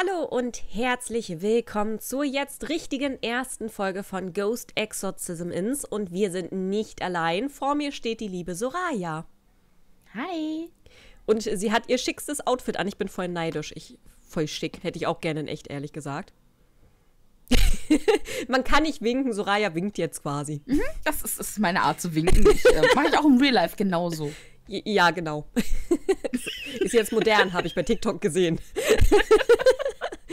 Hallo und herzlich willkommen zur jetzt richtigen ersten Folge von Ghost Exorcism Ins und wir sind nicht allein. Vor mir steht die liebe Soraya. Hi. Und sie hat ihr schickstes Outfit an. Ich bin voll neidisch. Ich voll schick. Hätte ich auch gerne in echt, ehrlich gesagt. Man kann nicht winken, Soraya winkt jetzt quasi. Mhm, das ist, ist, meine Art zu winken. Ich, äh, Mache ich auch im Real Life genauso. Ja, genau. ist jetzt modern, habe ich bei TikTok gesehen.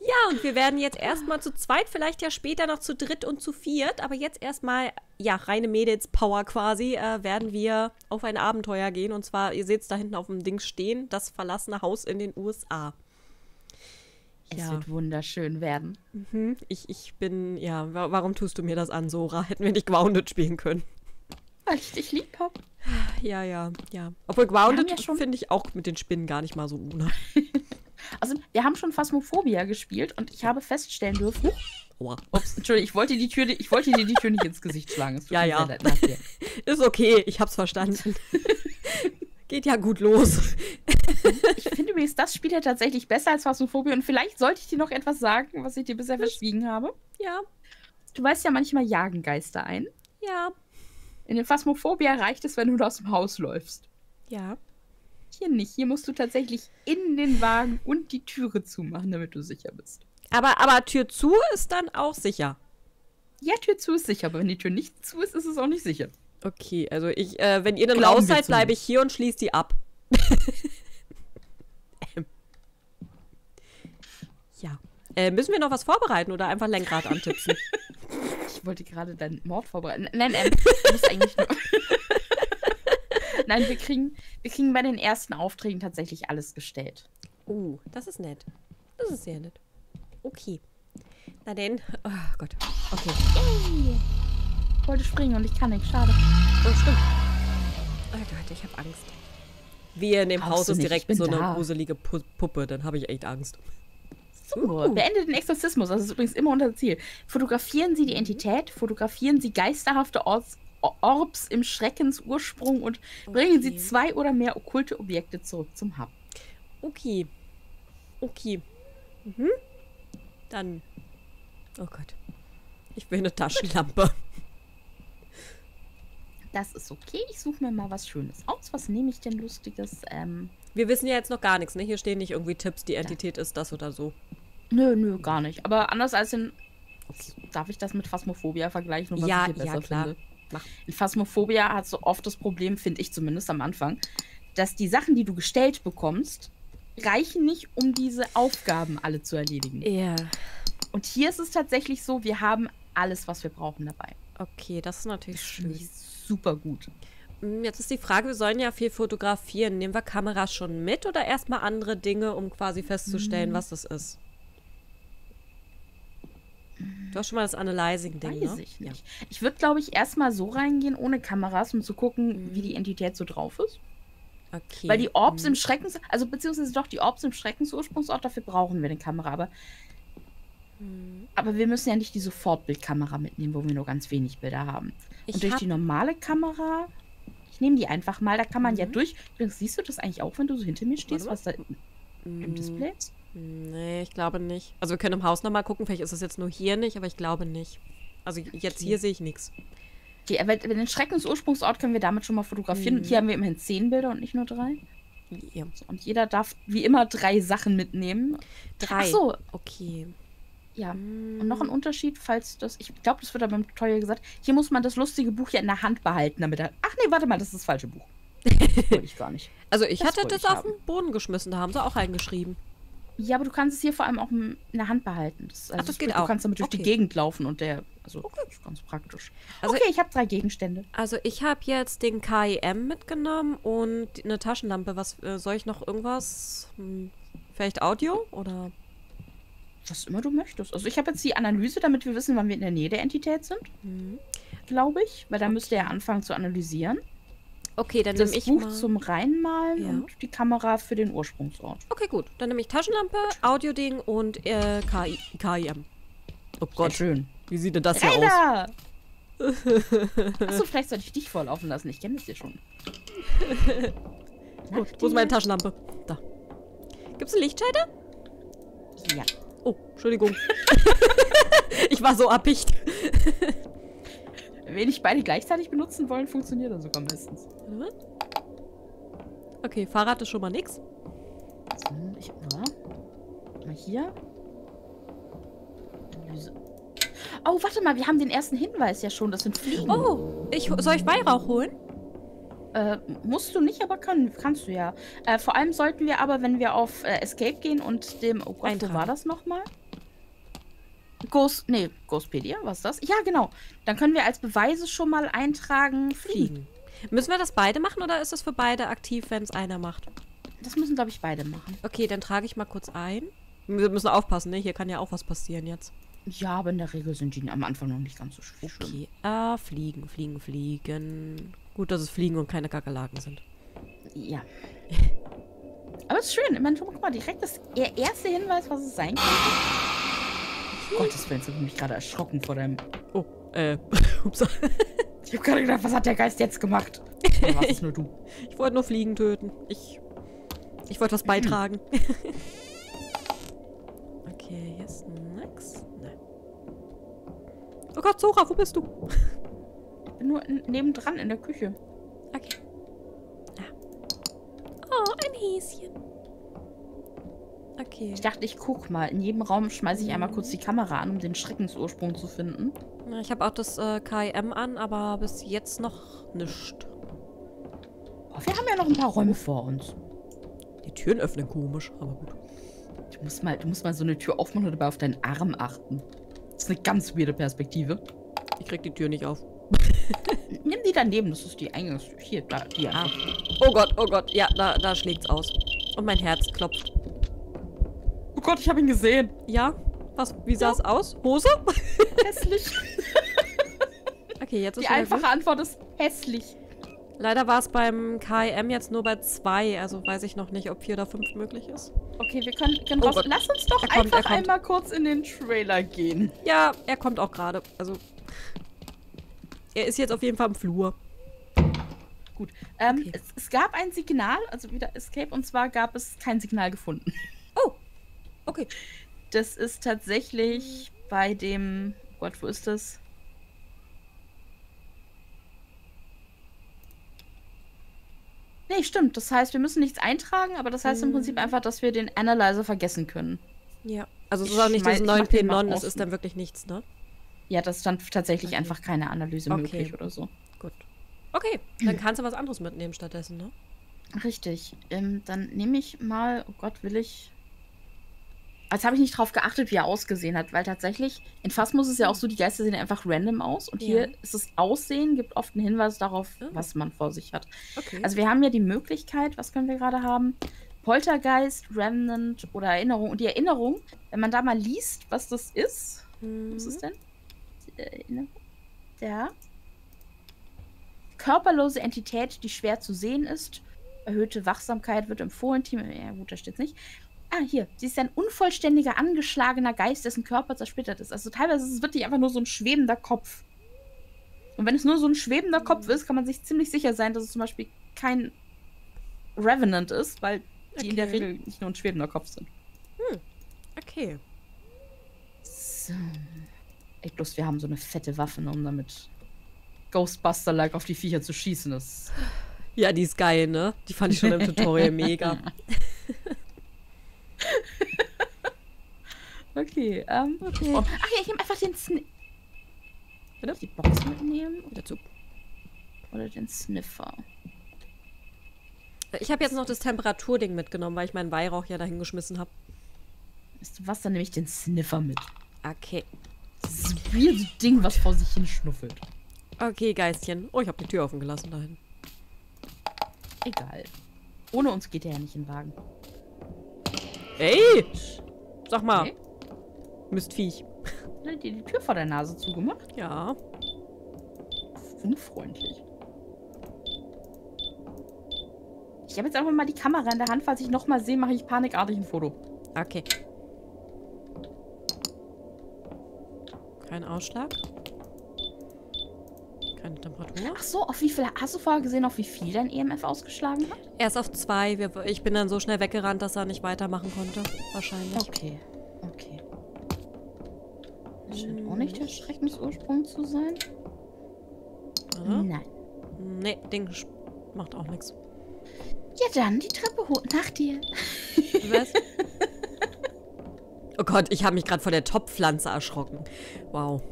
ja, und wir werden jetzt erstmal zu zweit, vielleicht ja später noch zu dritt und zu viert, aber jetzt erstmal, ja, reine Mädels-Power quasi, äh, werden wir auf ein Abenteuer gehen. Und zwar, ihr seht es da hinten auf dem Ding stehen, das verlassene Haus in den USA. Es ja. wird wunderschön werden. Mhm. Ich, ich bin, ja, warum tust du mir das an, Sora? Hätten wir nicht Grounded spielen können. Weil ich dich lieb hab. Ja, ja, ja. Obwohl Grounded ja finde ich auch mit den Spinnen gar nicht mal so ohne. also, wir haben schon Phasmophobia gespielt und ich habe feststellen dürfen. Oha. Ups, Entschuldigung, ich wollte die Tür, ich wollte dir die Tür nicht ins Gesicht schlagen. Ja, ja. Ist okay, ich hab's verstanden. Geht ja gut los. ich finde übrigens, das spielt ja tatsächlich besser als Phasmophobia und vielleicht sollte ich dir noch etwas sagen, was ich dir bisher verschwiegen habe. Ja. Du weißt ja, manchmal jagen Geister ein. Ja. In den Phasmophobia reicht es, wenn du aus dem Haus läufst. Ja. Hier nicht. Hier musst du tatsächlich in den Wagen und die Türe zumachen, damit du sicher bist. Aber, aber Tür zu ist dann auch sicher. Ja, Tür zu ist sicher, aber wenn die Tür nicht zu ist, ist es auch nicht sicher. Okay, also ich, äh, wenn ihr dann Glauben raus seid, bleibe ich hier und schließe die ab. ähm. Ja. Äh, müssen wir noch was vorbereiten oder einfach Lenkrad antipsen? Ich wollte gerade deinen Mord vorbereiten. Nein, nein, du musst eigentlich nur. nein, wir kriegen, wir kriegen bei den ersten Aufträgen tatsächlich alles gestellt. Oh, das ist nett. Das ist sehr nett. Okay. Na denn. Oh Gott. Okay. Yay. Ich wollte springen und ich kann nicht. Schade. Oh, stimmt. Oh Gott, ich habe Angst. Wie in dem Haus ist direkt so da. eine gruselige Puppe. Dann habe ich echt Angst. Uh. beendet den Exorzismus. Das ist übrigens immer unser Ziel. Fotografieren Sie die Entität, fotografieren Sie geisterhafte Orts Orbs im Schreckensursprung und okay. bringen Sie zwei oder mehr okkulte Objekte zurück zum Hub. Okay. Okay. Mhm. Dann. Oh Gott. Ich will eine Taschenlampe. Das ist okay. Ich suche mir mal was Schönes aus. Was nehme ich denn Lustiges? Ähm, Wir wissen ja jetzt noch gar nichts, ne? Hier stehen nicht irgendwie Tipps, die Entität ist das oder so. Nö, nö, gar nicht. Aber anders als in. Darf ich das mit Phasmophobia vergleichen, was ja, ich hier besser ja, klar. finde? In Phasmophobia hat so oft das Problem, finde ich zumindest am Anfang, dass die Sachen, die du gestellt bekommst, reichen nicht, um diese Aufgaben alle zu erledigen. Ja. Und hier ist es tatsächlich so, wir haben alles, was wir brauchen dabei. Okay, das ist natürlich das schön. Super gut. Hm, jetzt ist die Frage, wir sollen ja viel fotografieren. Nehmen wir Kameras schon mit oder erstmal andere Dinge, um quasi festzustellen, mhm. was das ist? Du hast schon mal das Analyzing-Ding, Weiß ne? ich nicht. Ja. Ich würde, glaube ich, erstmal so reingehen, ohne Kameras, um zu gucken, mhm. wie die Entität so drauf ist. Okay. Weil die Orbs mhm. im Schreckens... Also, beziehungsweise doch, die Orbs im Schreckensursprungsort, dafür brauchen wir eine Kamera. Aber, mhm. aber wir müssen ja nicht die Sofortbildkamera mitnehmen, wo wir nur ganz wenig Bilder haben. Ich Und durch die normale Kamera... Ich nehme die einfach mal, da kann man ja mhm. durch... Siehst du das eigentlich auch, wenn du so hinter mir stehst, was da im Display ist? Nee, ich glaube nicht. Also wir können im Haus nochmal gucken, vielleicht ist es jetzt nur hier nicht, aber ich glaube nicht. Also jetzt okay. hier sehe ich nichts. Okay, aber den Schreckensursprungsort können wir damit schon mal fotografieren. Mhm. Hier haben wir immerhin zehn Bilder und nicht nur drei. Ja. Und jeder darf wie immer drei Sachen mitnehmen. Drei? Ach so. Okay. Ja. Und noch ein mhm. Unterschied, falls das, ich glaube, das wird aber beim Tutorial gesagt, hier muss man das lustige Buch ja in der Hand behalten, damit er, ach nee, warte mal, das ist das falsche Buch. Wollte ich gar nicht. Also ich das hatte das auf den Boden geschmissen, da haben sie auch reingeschrieben. Ja, aber du kannst es hier vor allem auch in der Hand behalten. Das, also Ach, das geht du auch. Du kannst damit durch okay. die Gegend laufen und der, also okay. das ist ganz praktisch. Also okay, ich habe drei Gegenstände. Also ich habe jetzt den KIM mitgenommen und eine Taschenlampe. Was äh, soll ich noch irgendwas? Hm, vielleicht Audio oder? Was immer du möchtest. Also ich habe jetzt die Analyse, damit wir wissen, wann wir in der Nähe der Entität sind. Mhm. Glaube ich, weil da okay. müsste er anfangen zu analysieren. Okay, dann nehme ich Buch mal. zum Reinmalen ja. und die Kamera für den Ursprungsort. Okay, gut. Dann nehme ich Taschenlampe, Audioding und äh, KI, KIM. Oh Gott. Sehr schön. Wie sieht denn das hier Reiner! aus? Achso, vielleicht sollte ich dich vorlaufen lassen. Ich kenne es dir schon. Gut, wo ist meine Taschenlampe? Da. Gibt es eine Lichtscheide? Ja. Oh, Entschuldigung. ich war so abpicht. Wenn ich beide gleichzeitig benutzen wollen, funktioniert das sogar meistens. Okay, Fahrrad ist schon mal nix. So, ich, ja. Mal hier. Oh, warte mal, wir haben den ersten Hinweis ja schon. Das sind Fliegen. Oh, ich, soll ich Weihrauch holen? Äh, musst du nicht, aber kann, kannst du ja. Äh, vor allem sollten wir aber, wenn wir auf äh, Escape gehen und dem... Oh Gott, Eintragen. wo war das nochmal? Ghost... Nee, Ghostpedia, was ist das? Ja, genau. Dann können wir als Beweise schon mal eintragen, fliegen. Müssen wir das beide machen oder ist das für beide aktiv, wenn es einer macht? Das müssen, glaube ich, beide machen. Okay, dann trage ich mal kurz ein. Wir müssen aufpassen, ne? Hier kann ja auch was passieren jetzt. Ja, aber in der Regel sind die am Anfang noch nicht ganz so schlimm. Okay, ah, fliegen, fliegen, fliegen. Gut, dass es Fliegen und keine Kakerlaken sind. Ja. aber es ist schön. Ich meine, guck mal, direkt das erste Hinweis, was es sein könnte. Gottes Willen, ich habe mich gerade erschrocken vor deinem... Oh, äh, ups. ich habe gerade gedacht, was hat der Geist jetzt gemacht? Oder es nur du? Ich wollte nur Fliegen töten. Ich, ich wollte was beitragen. okay, hier ist nix. Nein. Oh Gott, Sora, wo bist du? Ich bin nur nebendran in der Küche. Okay. Ah. Oh, ein Häschen. Okay. Ich dachte, ich guck mal. In jedem Raum schmeiße ich einmal kurz die Kamera an, um den Schreckensursprung zu finden. Ich habe auch das äh, KIM an, aber bis jetzt noch nichts. Oh, wir haben ja noch ein paar Räume vor uns. Die Türen öffnen komisch, aber gut. Du musst mal, du musst mal so eine Tür aufmachen und dabei auf deinen Arm achten. Das ist eine ganz weirde Perspektive. Ich krieg die Tür nicht auf. Nimm die daneben, das ist die Eingangstür. Hier, da, die. Ah. Oh Gott, oh Gott, ja, da, da schlägt's aus. Und mein Herz klopft. Oh Gott, ich habe ihn gesehen. Ja? Was, wie sah es ja. aus? Hose? Hässlich. okay, jetzt ist Die einfache gut. Antwort ist hässlich. Leider war es beim KIM jetzt nur bei zwei, also weiß ich noch nicht, ob vier oder fünf möglich ist. Okay, wir können, können oh raus. Lass uns doch er einfach kommt, einmal kurz in den Trailer gehen. Ja, er kommt auch gerade. Also, er ist jetzt auf jeden Fall im Flur. Gut. Ähm, okay. es, es, gab ein Signal, also wieder Escape, und zwar gab es kein Signal gefunden. Okay. Das ist tatsächlich bei dem. Oh Gott, wo ist das? Nee, stimmt. Das heißt, wir müssen nichts eintragen, aber das heißt im Prinzip mhm. einfach, dass wir den Analyzer vergessen können. Ja. Also es ist auch nicht neuen P-Non, das ist dann wirklich nichts, ne? Ja, das stand tatsächlich okay. einfach keine Analyse okay. möglich oder so. Gut. Okay, dann kannst du was anderes mitnehmen stattdessen, ne? Richtig. Ähm, dann nehme ich mal, oh Gott, will ich Als habe ich nicht drauf geachtet, wie er ausgesehen hat, weil tatsächlich in Phasmus ist ja auch so, die Geister sehen einfach random aus und ja. hier ist das Aussehen, gibt oft einen Hinweis darauf, oh. was man vor sich hat. Okay. Also wir haben ja die Möglichkeit, was können wir gerade haben? Poltergeist, Remnant oder Erinnerung. Und die Erinnerung, wenn man da mal liest, was das ist, mhm. was ist denn? Die Erinnerung? Der körperlose Entität, die schwer zu sehen ist. Erhöhte Wachsamkeit wird empfohlen. Team, ja gut, da steht es nicht. Ah, hier. Sie ist ein unvollständiger, angeschlagener Geist, dessen Körper zersplittert ist. Also teilweise ist es wirklich einfach nur so ein schwebender Kopf. Und wenn es nur so ein schwebender Kopf ist, kann man sich ziemlich sicher sein, dass es zum Beispiel kein Revenant ist, weil die okay. in der Regel nicht nur ein schwebender Kopf sind. Hm. Okay. So. Echt bloß, wir haben so eine fette Waffe, um damit Ghostbuster-like auf die Viecher zu schießen. Das ja, die ist geil, ne? Die fand ich schon im Tutorial mega. okay, ähm. Okay. Oh, ach ja, ich nehme einfach den Sniff. Bitte? Die Box mitnehmen? Dazu. Oder den Sniffer. Ich habe jetzt noch das Temperaturding mitgenommen, weil ich meinen Weihrauch ja dahin geschmissen habe. Weißt du was, dann nehme ich den Sniffer mit. Okay. Das weirde Ding, was vor sich hin schnuffelt. Okay, Geistchen. Oh, ich habe die Tür offen gelassen dahin. Egal. Ohne uns geht er ja nicht in den Wagen. Ey! Sag mal. Okay. Mistviech. Hat dir die Tür vor der Nase zugemacht? Ja. Unfreundlich. Ich habe jetzt einfach mal die Kamera in der Hand. Falls ich nochmal sehe, mache ich panikartig ein Foto. Okay. Kein Ausschlag. Keine Temperatur. Ach so, auf wie viel hast du vorher gesehen, auf wie viel dein EMF ausgeschlagen hat? Erst auf zwei. Ich bin dann so schnell weggerannt, dass er nicht weitermachen konnte. Wahrscheinlich. Okay. Okay. Das scheint auch nicht der Schreckensursprung zu sein. Oder? Nein. Nee, Ding macht auch nichts. Ja, dann die Treppe hoch. Nach dir. Was? Oh Gott, ich habe mich gerade vor der Topfpflanze erschrocken. Wow.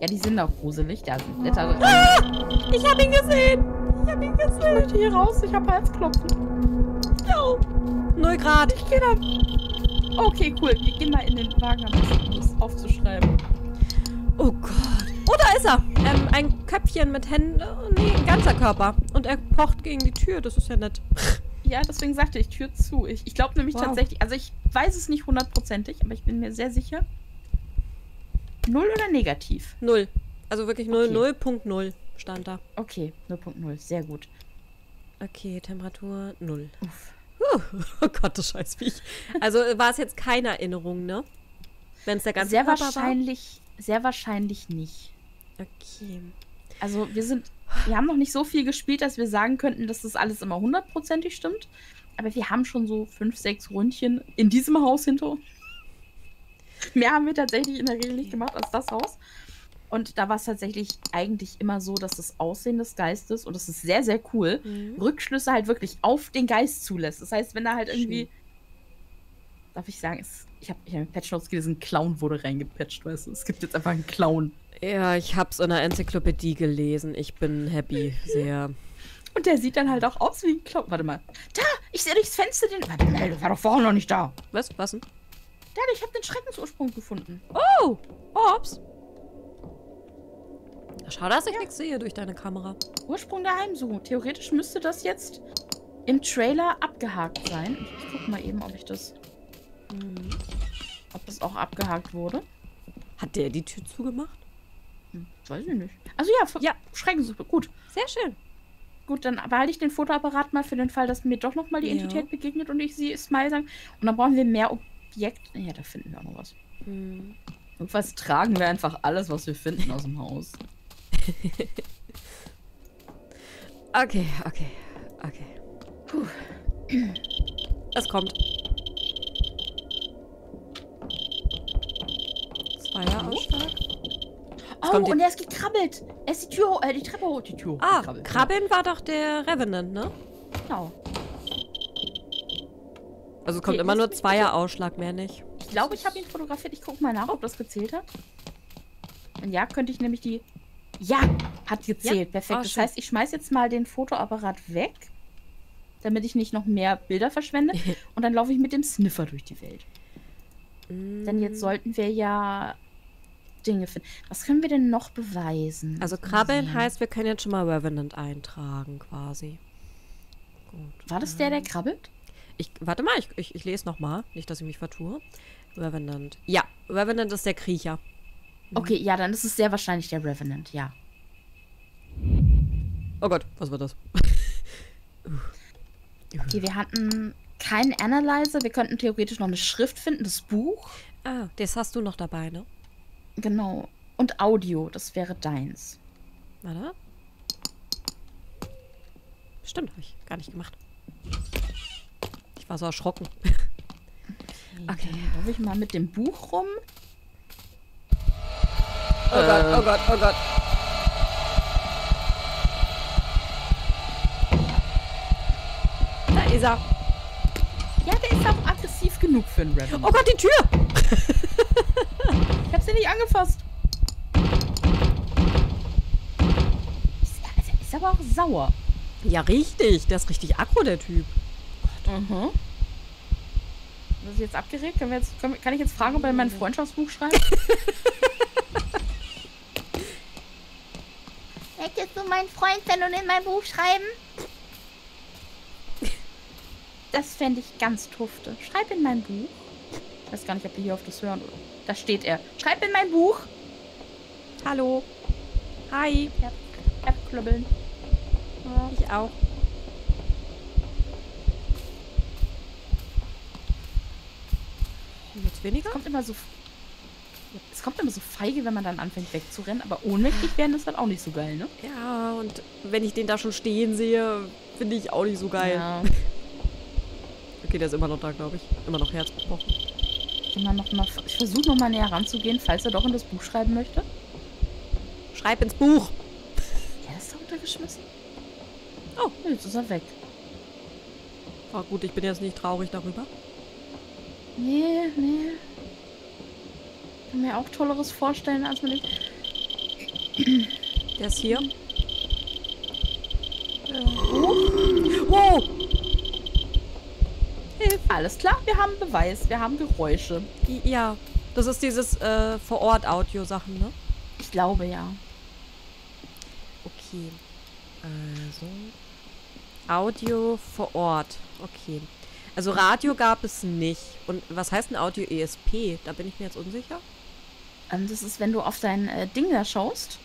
Ja, die sind auch gruselig. Da sind Blätter drin. Ah, ich habe ihn gesehen. Ich habe ihn Ich gesehen. möchte hier raus. Ich habe Halsklopfen. No. Null Grad. Ich gehe da. Okay, cool. Wir gehen mal in den Wagen am besten, um das aufzuschreiben. Oh Gott. Oh, da ist er. Ähm, ein Köpfchen mit Händen. Oh, nee, ein ganzer Körper. Und er pocht gegen die Tür. Das ist ja nett. Ja, deswegen sagte ich Tür zu. Ich, ich glaube nämlich Wow. tatsächlich, also ich weiß es nicht hundertprozentig, aber ich bin mir sehr sicher. Null oder negativ? Null. Also wirklich null. Okay. 0.0 stand da. Okay, 0.0. Sehr gut. Okay, Temperatur null. Uff. Huh. Oh Gott, das Scheißviech. Also äh, war es jetzt keine Erinnerung, ne? Wenn es der ganze Sehr Körper wahrscheinlich, sehr wahrscheinlich nicht. war? Okay. Also wir sind, wir haben noch nicht so viel gespielt, dass wir sagen könnten, dass das alles immer hundertprozentig stimmt. Aber wir haben schon so fünf, sechs Rundchen in diesem Haus hinter uns. Mehr haben wir tatsächlich in der Regel nicht gemacht als das Haus. Und da war es tatsächlich eigentlich immer so, dass das Aussehen des Geistes, und das ist sehr, sehr cool, Mhm. Rückschlüsse halt wirklich auf den Geist zulässt. Das heißt, wenn da halt irgendwie, Schön. darf ich sagen, es, ich habe ich hab in Patch Notes gelesen, ein Clown wurde reingepatcht, weißt du. Es gibt jetzt einfach einen Clown. Ja, ich hab's in der Enzyklopädie gelesen. Ich bin happy. Sehr. Und der sieht dann halt auch aus wie ein Clown. Warte mal. Da, ich sehe durchs Fenster den. Warte mal, das war doch vorher noch nicht da. Was? Was denn? Da, ich habe den Schreckensursprung gefunden. Oh! Ops! Schade, dass ich nichts sehe durch deine Kamera. Ursprung der Heimsuchung. Theoretisch müsste das jetzt im Trailer abgehakt sein. Ich, guck mal eben, ob ich das. Mhm. Ob das auch abgehakt wurde. Hat der die Tür zugemacht? Hm, weiß ich nicht. Also ja, Ja. ja. Schreckensursprung. Gut. Sehr schön. Gut, dann behalte ich den Fotoapparat mal für den Fall, dass mir doch nochmal die Ja. Entität begegnet und ich sie Smile sagen. Und dann brauchen wir mehr Objekte. Ja, da finden wir auch noch was. Mhm. Notfalls tragen wir einfach alles, was wir finden aus dem Haus. Okay, okay, okay. Puh. Es kommt. Zweier Ausschlag. Oh, kommt und er ist gekrabbelt. Er ist die Tür, äh, die Treppe hoch, die Tür. Ah, gekrabbelt. Krabbeln war doch der Revenant, ne? Genau. Also es kommt Okay, immer nur mich Zweier Ausschlag, mehr nicht. Ich glaube, ich habe ihn fotografiert. Ich gucke mal nach, ob das gezählt hat. Wenn ja, könnte ich nämlich die... Ja, hat gezählt. Ja? Perfekt. Oh, das schön. heißt, ich schmeiß jetzt mal den Fotoapparat weg, damit ich nicht noch mehr Bilder verschwende. und dann laufe ich mit dem Sniffer durch die Welt. Denn jetzt sollten wir ja Dinge finden. Was können wir denn noch beweisen? Also krabbeln heißt, wir können jetzt schon mal Revenant eintragen, quasi. Gut. War das der, der krabbelt? Ich, warte mal, ich, ich, ich lese noch mal, nicht, dass ich mich vertue. Revenant. Ja, Revenant ist der Kriecher. Okay, ja, dann ist es sehr wahrscheinlich der Revenant, ja. Oh Gott, was war das? Okay, wir hatten keinen Analyzer. Wir könnten theoretisch noch eine Schrift finden, das Buch. Ah, das hast du noch dabei, ne? Genau. Und Audio, das wäre deins. Warte. Stimmt, habe ich gar nicht gemacht. Ich war so erschrocken. Okay. Dann laufe ich mal mit dem Buch rum. Oh Gott, oh Gott, oh Gott. Da ist er. Ja, der ist auch aggressiv genug für einen Revenant. Oh Gott, die Tür! Ich hab sie nicht angefasst. Ist, also, ist aber auch sauer. Ja, richtig. Der ist richtig aggro, der Typ. Mhm. Das ist jetzt abgeregt. Jetzt, kann ich jetzt fragen, ob er mein Freundschaftsbuch schreibt? Möchtest du mein Freund sein und in mein Buch schreiben? Das fände ich ganz tufte. Schreib in mein Buch. Ich weiß gar nicht, ob wir hier auf das hören. Da steht er. Schreib in mein Buch. Hallo. Hi. Abklubbeln. Ja. Ich auch. Jetzt weniger? Es kommt immer so. Es kommt immer so feige, wenn man dann anfängt wegzurennen, aber ohnmächtig werden ist halt auch nicht so geil, ne? Ja, und wenn ich den da schon stehen sehe, finde ich auch nicht so geil. Ja. Okay, der ist immer noch da, glaube ich. Immer noch Herz gebrochen. Immer noch mal, ich versuche nochmal näher ranzugehen, falls er doch in das Buch schreiben möchte. Schreib ins Buch. Ja, ist da runtergeschmissen. Oh, jetzt ist er weg. Oh, gut, ich bin jetzt nicht traurig darüber. Nee, nee. Ich kann mir auch Tolleres vorstellen, als man Der ist hier. Äh, wow! Hilfe. Alles klar, wir haben Beweis, wir haben Geräusche. Ja, das ist dieses äh, Vor-Ort-Audio-Sachen, ne? Ich glaube, ja. Okay. Also. Audio vor Ort. Okay. Also Radio gab es nicht. Und was heißt ein Audio ESP? Da bin ich mir jetzt unsicher. Ähm, das ist, wenn du auf dein äh, Ding da schaust,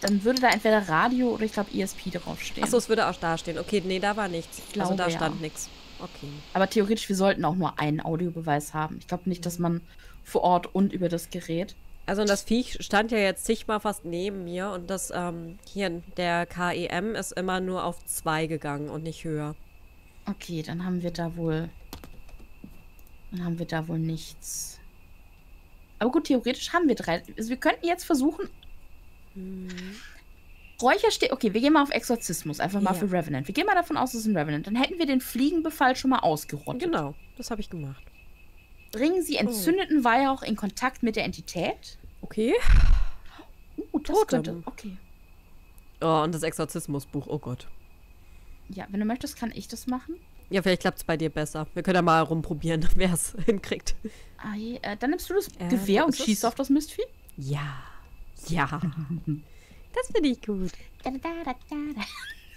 dann würde da entweder Radio oder ich glaube ESP draufstehen. Achso, es würde auch da stehen. Okay, nee, da war nichts. Ich glaube, also da ja. stand nichts. Okay. Aber theoretisch, wir sollten auch nur einen Audiobeweis haben. Ich glaube nicht, dass man vor Ort und über das Gerät. Also und das Viech stand ja jetzt zigmal fast neben mir und das ähm, hier, der KEM ist immer nur auf zwei gegangen und nicht höher. Okay, dann haben wir da wohl. Dann haben wir da wohl nichts. Aber gut, theoretisch haben wir drei. Also wir könnten jetzt versuchen. Räucher steht. Okay, wir gehen mal auf Exorzismus, einfach mal Ja. für Revenant. Wir gehen mal davon aus, es ist ein Revenant. Dann hätten wir den Fliegenbefall schon mal ausgerottet. Genau, das habe ich gemacht. Bringen Sie entzündeten Weihrauch in Kontakt mit der Entität. Okay. Uh, das Totem. könnte. Okay. Oh, und das Exorzismusbuch, oh Gott. Ja, wenn du möchtest, kann ich das machen. Ja, vielleicht klappt es bei dir besser. Wir können ja mal rumprobieren, wer es hinkriegt. Ah, je, äh, dann nimmst du das Äh, Gewehr und schießt auf das Mistvieh. Ja. Ja. Das finde ich gut.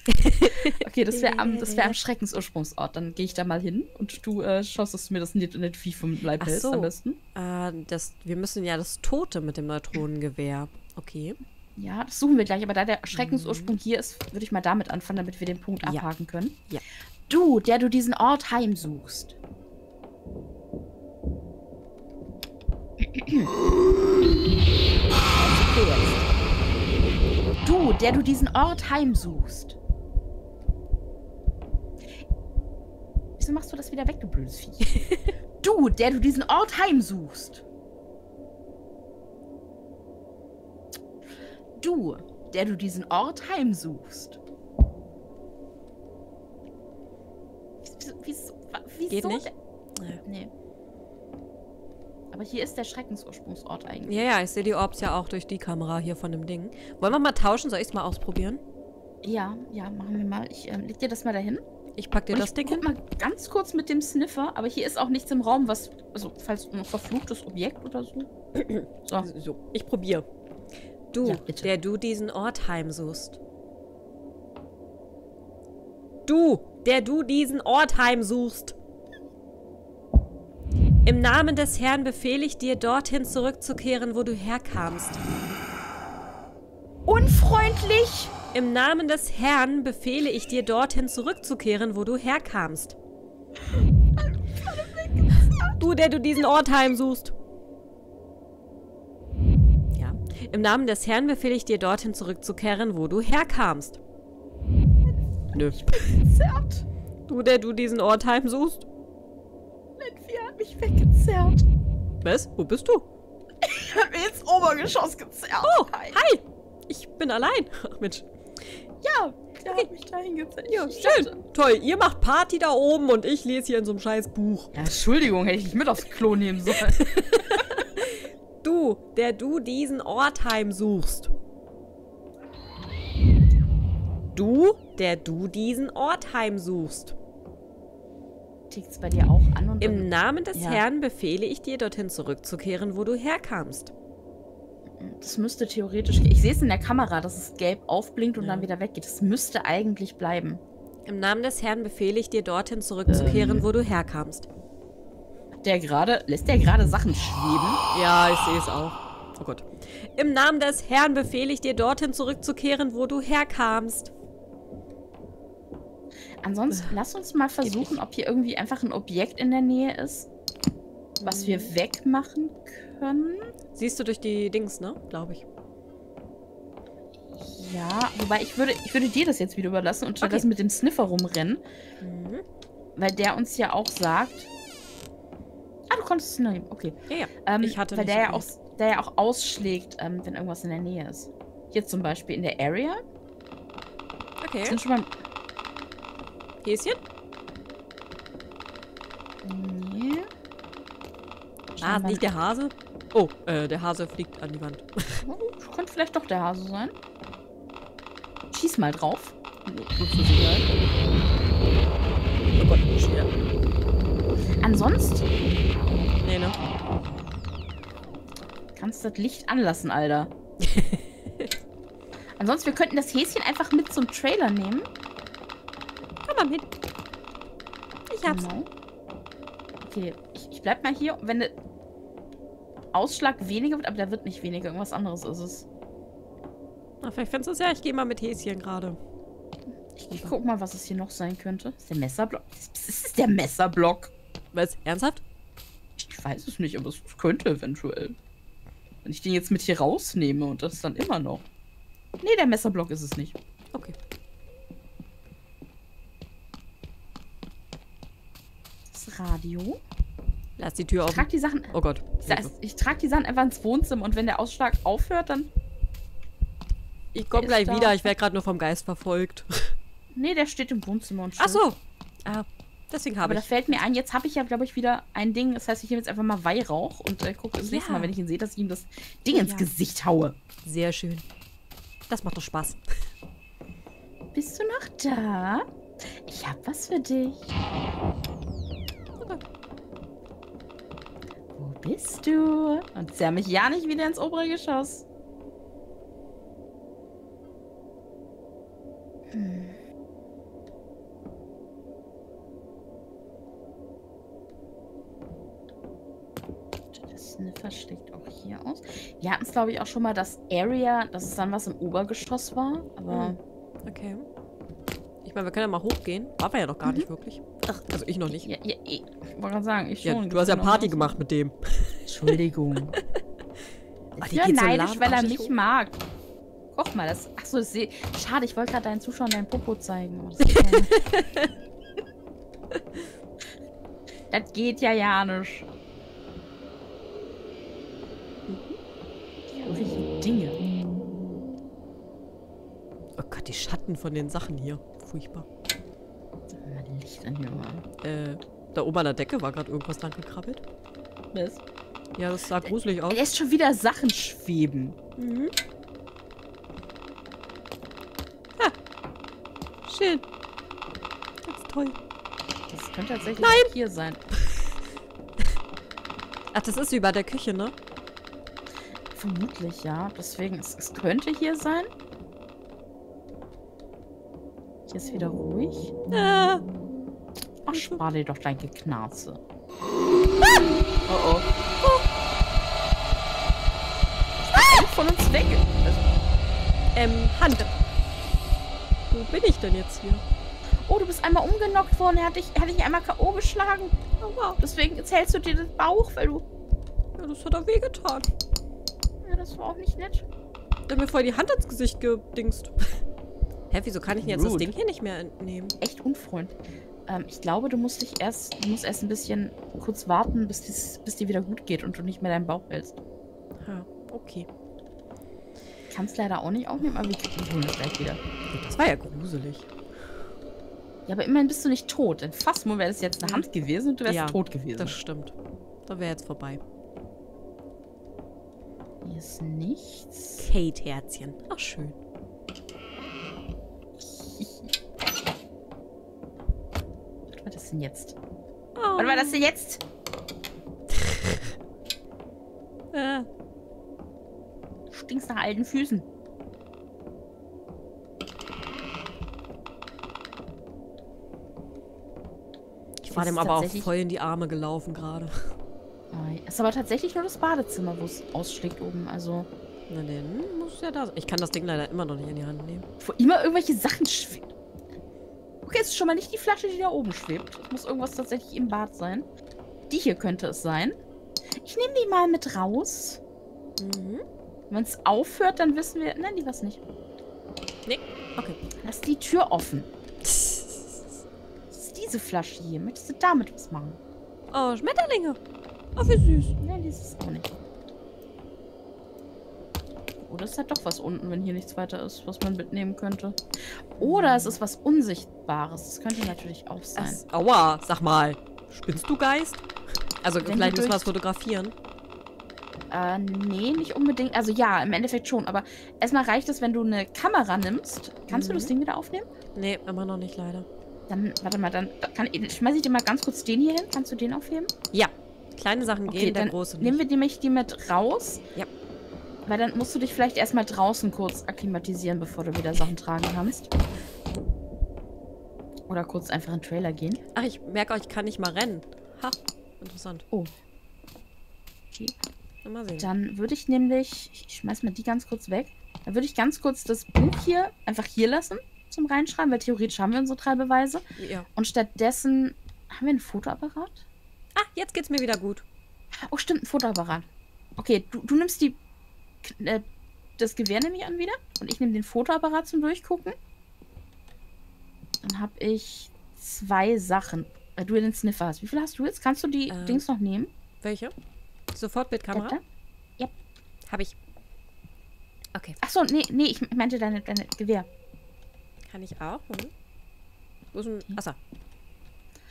Okay, das wäre am, das wär am Schreckensursprungsort. Dann gehe ich da mal hin und du äh, schaust, dass du mir das Vieh vom Leib Ach hältst so. am besten. Äh, das, wir müssen ja das Tote mit dem Neutronengewehr. Okay. Ja, das suchen wir gleich. Aber da der Schreckensursprung hier ist, würde ich mal damit anfangen, damit wir den Punkt Ja. abhaken können. Ja. Du, der du diesen Ort heimsuchst. Du, der du diesen Ort heimsuchst. Wieso machst du das wieder weg, du blödes Vieh? du, der du diesen Ort heimsuchst. Du, der du diesen Ort heimsuchst. Wieso? wieso, Geht nicht? Ja. Nee. Aber hier ist der Schreckensursprungsort eigentlich. Ja, ja, ich sehe die Orbs ja auch durch die Kamera hier von dem Ding. Wollen wir mal tauschen? Soll ich es mal ausprobieren? Ja, ja, machen wir mal. Ich ähm, leg dir das mal dahin. Ich pack dir Und das ich Ding guck hin. mal ganz kurz mit dem Sniffer, aber hier ist auch nichts im Raum, was, also falls ein verfluchtes Objekt oder so. So. So, ich probiere. Du, Ja, der du diesen Ort heimsuchst. Du, der du diesen Ort heimsuchst. Im Namen des Herrn befehle ich dir, dorthin zurückzukehren, wo du herkamst. Unfreundlich! Im Namen des Herrn befehle ich dir, dorthin zurückzukehren, wo du herkamst. Du, der du diesen Ort heimsuchst. Im Namen des Herrn befehle ich dir, dorthin zurückzukehren, wo du herkamst. Nö. Zerrt. Du, der du diesen Ort heimsuchst. Vieh hat mich weggezerrt. Was? Wo bist du? Ich hat mir ins Obergeschoss gezerrt. Oh, hi. Ich bin allein. Ach, Mensch. Ja, der hat mich dahin gezerrt. Ja, Ich schön. dachte- Toll. Ihr macht Party da oben und ich lese hier in so einem scheiß Buch. Ja, Entschuldigung, hätte ich nicht mit aufs Klo nehmen sollen. Du, der du diesen Ort heimsuchst. Du, der du diesen Ort heimsuchst. Tickt's bei dir auch an und Im Namen des Ja. Herrn befehle ich dir, dorthin zurückzukehren, wo du herkamst. Das müsste theoretisch. Ich sehe es in der Kamera, dass es gelb aufblinkt und Ja. dann wieder weggeht. Das müsste eigentlich bleiben. Im Namen des Herrn befehle ich dir, dorthin zurückzukehren, Ähm. wo du herkamst. Der gerade. Lässt der gerade Sachen schweben? Ja, ich sehe es auch. Oh Gott. Im Namen des Herrn befehle ich dir, dorthin zurückzukehren, wo du herkamst. Ansonsten lass uns mal versuchen, ob hier irgendwie einfach ein Objekt in der Nähe ist, was wir wegmachen können. Siehst du durch die Dings, ne? Glaube ich. Ja, wobei ich würde, ich würde dir das jetzt wieder überlassen und stattdessen mit dem Sniffer rumrennen, Mhm. weil der uns ja auch sagt. Ah, du konntest es nehmen. Okay. Ja, ja. Ähm, Ich hatte weil der ja, auch, der ja auch ausschlägt, ähm, wenn irgendwas in der Nähe ist. Hier zum Beispiel in der Area. Okay. Sind schon mal. Häschen? Nee. Ah, nicht der Hase? Oh, äh, der Hase fliegt an die Wand. Oh, könnte vielleicht doch der Hase sein. Schieß mal drauf. Sicherheit. Oh Gott, schwer. Ansonsten Nee, ne? kannst das Licht anlassen, Alter. Ansonsten, wir könnten das Häschen einfach mit zum Trailer nehmen. Komm mal mit. Ich hab's. Genau. Okay, ich, ich bleib mal hier. Wenn der Ausschlag weniger wird, aber der wird nicht weniger. Irgendwas anderes ist es. Na, vielleicht findest du es ja. Ich gehe mal mit Häschen gerade. Ich, ich guck mal, was es hier noch sein könnte. Ist der Messerblock? Ist, ist der Messerblock? Was? Ernsthaft? Ich weiß es nicht, aber es könnte eventuell. Wenn ich den jetzt mit hier rausnehme und das dann immer noch. Nee, der Messerblock ist es nicht. Okay. Das Radio. Lass die Tür Ich offen. trage die Sachen. Oh Gott. Ich, ich trage die Sachen einfach ins Wohnzimmer und wenn der Ausschlag aufhört, dann. Ich komme gleich wieder. Ich werde gerade nur vom Geist verfolgt. Nee, der steht im Wohnzimmer und Ach chillt. so. Ah, deswegen Aber habe da ich. fällt mir ein, jetzt habe ich ja, glaube ich, wieder ein Ding. Das heißt, ich nehme jetzt einfach mal Weihrauch und äh, gucke das nächste Ja. Mal, wenn ich ihn sehe, dass ich ihm das Ding ins Ja. Gesicht haue. Sehr schön. Das macht doch Spaß. Bist du noch da? Ich habe was für dich. Wo bist du? Und zerr mich ja nicht wieder ins obere Geschoss. Hm. Sniffer schlägt auch hier aus. Wir hatten es, glaube ich, auch schon mal das Area, dass es dann was im Obergeschoss war. Aber Hm. Okay. Ich meine, wir können ja mal hochgehen. War wir ja noch gar nicht wirklich. Ach, also ich noch nicht. ja, ja, ich wollte gerade sagen, ich Ja, schon. du hast ja Party gemacht mit dem. Entschuldigung. Ist die ja geht so neidisch, weil er mich hoch. mag. Guck mal, das. Achso, das. Schade, ich wollte gerade deinen Zuschauern deinen Popo zeigen. Oh, Das, ja das geht ja ja nicht. Von den Sachen hier. Furchtbar. Licht an hier mal. Äh, da oben an der Decke war gerade irgendwas lang gekrabbelt. Was? Ja, das sah gruselig aus. Er lässt schon wieder Sachen schweben. Mhm. Ha. Schön. Das ist toll. Das könnte tatsächlich Nein! hier sein. Ach, das ist wie bei der Küche, ne? Vermutlich, ja. Deswegen, es, es könnte hier sein. Ist wieder ruhig. Ah. Ach, spar dir doch dein Geknarze. Oh oh. Von uns weg. Ähm, Hand. Wo bin ich denn jetzt hier? Oh, du bist einmal umgenockt worden. Er hat dich, er hat dich einmal K.O. geschlagen. Oh, wow. Deswegen erzählst du dir den Bauch, weil du. Ja, das hat er wehgetan. Ja, das war auch nicht nett. Der hat mir voll die Hand ins Gesicht gedingst. Hä, wieso kann ich denn jetzt das. Ding hier nicht mehr entnehmen? Echt unfreundlich. Ähm, ich glaube, du musst dich erst, du musst erst ein bisschen kurz warten, bis, dies, bis dir wieder gut geht und du nicht mehr deinen Bauch hältst. Ja, okay. Kannst leider auch nicht aufnehmen, aber wir holen das gleich wieder. Das war ja gruselig. Ja, aber immerhin bist du nicht tot. In Phasmo wäre es jetzt eine Hand gewesen und du wärst Ja, tot gewesen. Das stimmt. Da wäre jetzt vorbei. Hier ist nichts. Kate-Herzchen. Ach, schön. Was war das denn jetzt? Oh. Was war das denn jetzt? Äh, Stinkst nach alten Füßen. ich war dem aber auch voll in die Arme gelaufen gerade. Ah, Ist aber tatsächlich nur das Badezimmer, wo es ausschlägt oben. Also, Na dann muss ja da sein. Ich kann das Ding leider immer noch nicht in die Hand nehmen. wo immer irgendwelche Sachen schweben. Okay, es ist schon mal nicht die Flasche, die da oben schwebt. Es muss irgendwas tatsächlich im Bad sein. Die hier könnte es sein. Ich nehme die mal mit raus. Mhm. Wenn es aufhört, dann wissen wir. Nein, die was nicht. Nee, okay. Lass die Tür offen. Das ist diese Flasche hier. Möchtest du damit was machen? Oh, Schmetterlinge. Oh, wie süß. Nein, die ist es auch nicht. Oder ist halt doch was unten, wenn hier nichts weiter ist, was man mitnehmen könnte. Oder es ist was Unsichtbares. Das könnte natürlich auch sein. Das, aua, sag mal. Spinnst du Geist? Also Wenn vielleicht müssen wir es fotografieren. Äh, nee, nicht unbedingt. Also ja, im Endeffekt schon. Aber erstmal reicht es, wenn du eine Kamera nimmst. Kannst Mhm. du das Ding wieder aufnehmen? Nee, immer noch nicht leider. Dann, warte mal, dann kann, schmeiß ich dir mal ganz kurz den hier hin. Kannst du den aufheben? Ja, kleine Sachen Okay, gehen, der große nehmen nicht. wir nämlich die mit raus. Ja. Weil dann musst du dich vielleicht erstmal draußen kurz akklimatisieren, bevor du wieder Sachen tragen kannst. Oder kurz einfach in den Trailer gehen. Ach, ich merke euch, ich kann nicht mal rennen. Ha, interessant. Oh. Okay. Mal sehen. Dann würde ich nämlich, ich schmeiß mal die ganz kurz weg. Dann würde ich ganz kurz das Buch hier einfach hier lassen zum Reinschreiben, weil theoretisch haben wir unsere drei Beweise. Ja. Und stattdessen haben wir einen Fotoapparat? Ah, jetzt geht's mir wieder gut. Oh, stimmt, ein Fotoapparat. Okay, du, du nimmst die, äh, das Gewehr nehme ich an wieder. Und ich nehme den Fotoapparat zum Durchgucken. Dann habe ich zwei Sachen. Weil du ja den Sniffer hast. Wie viel hast du jetzt? Kannst du die Ähm, Dings noch nehmen? Welche? Sofortbildkamera? Blätter? Habe ich. Okay, Achso, nee, nee, ich meinte deine, deine Gewehr. kann ich auch. Hm. Wo ist ein... Achso.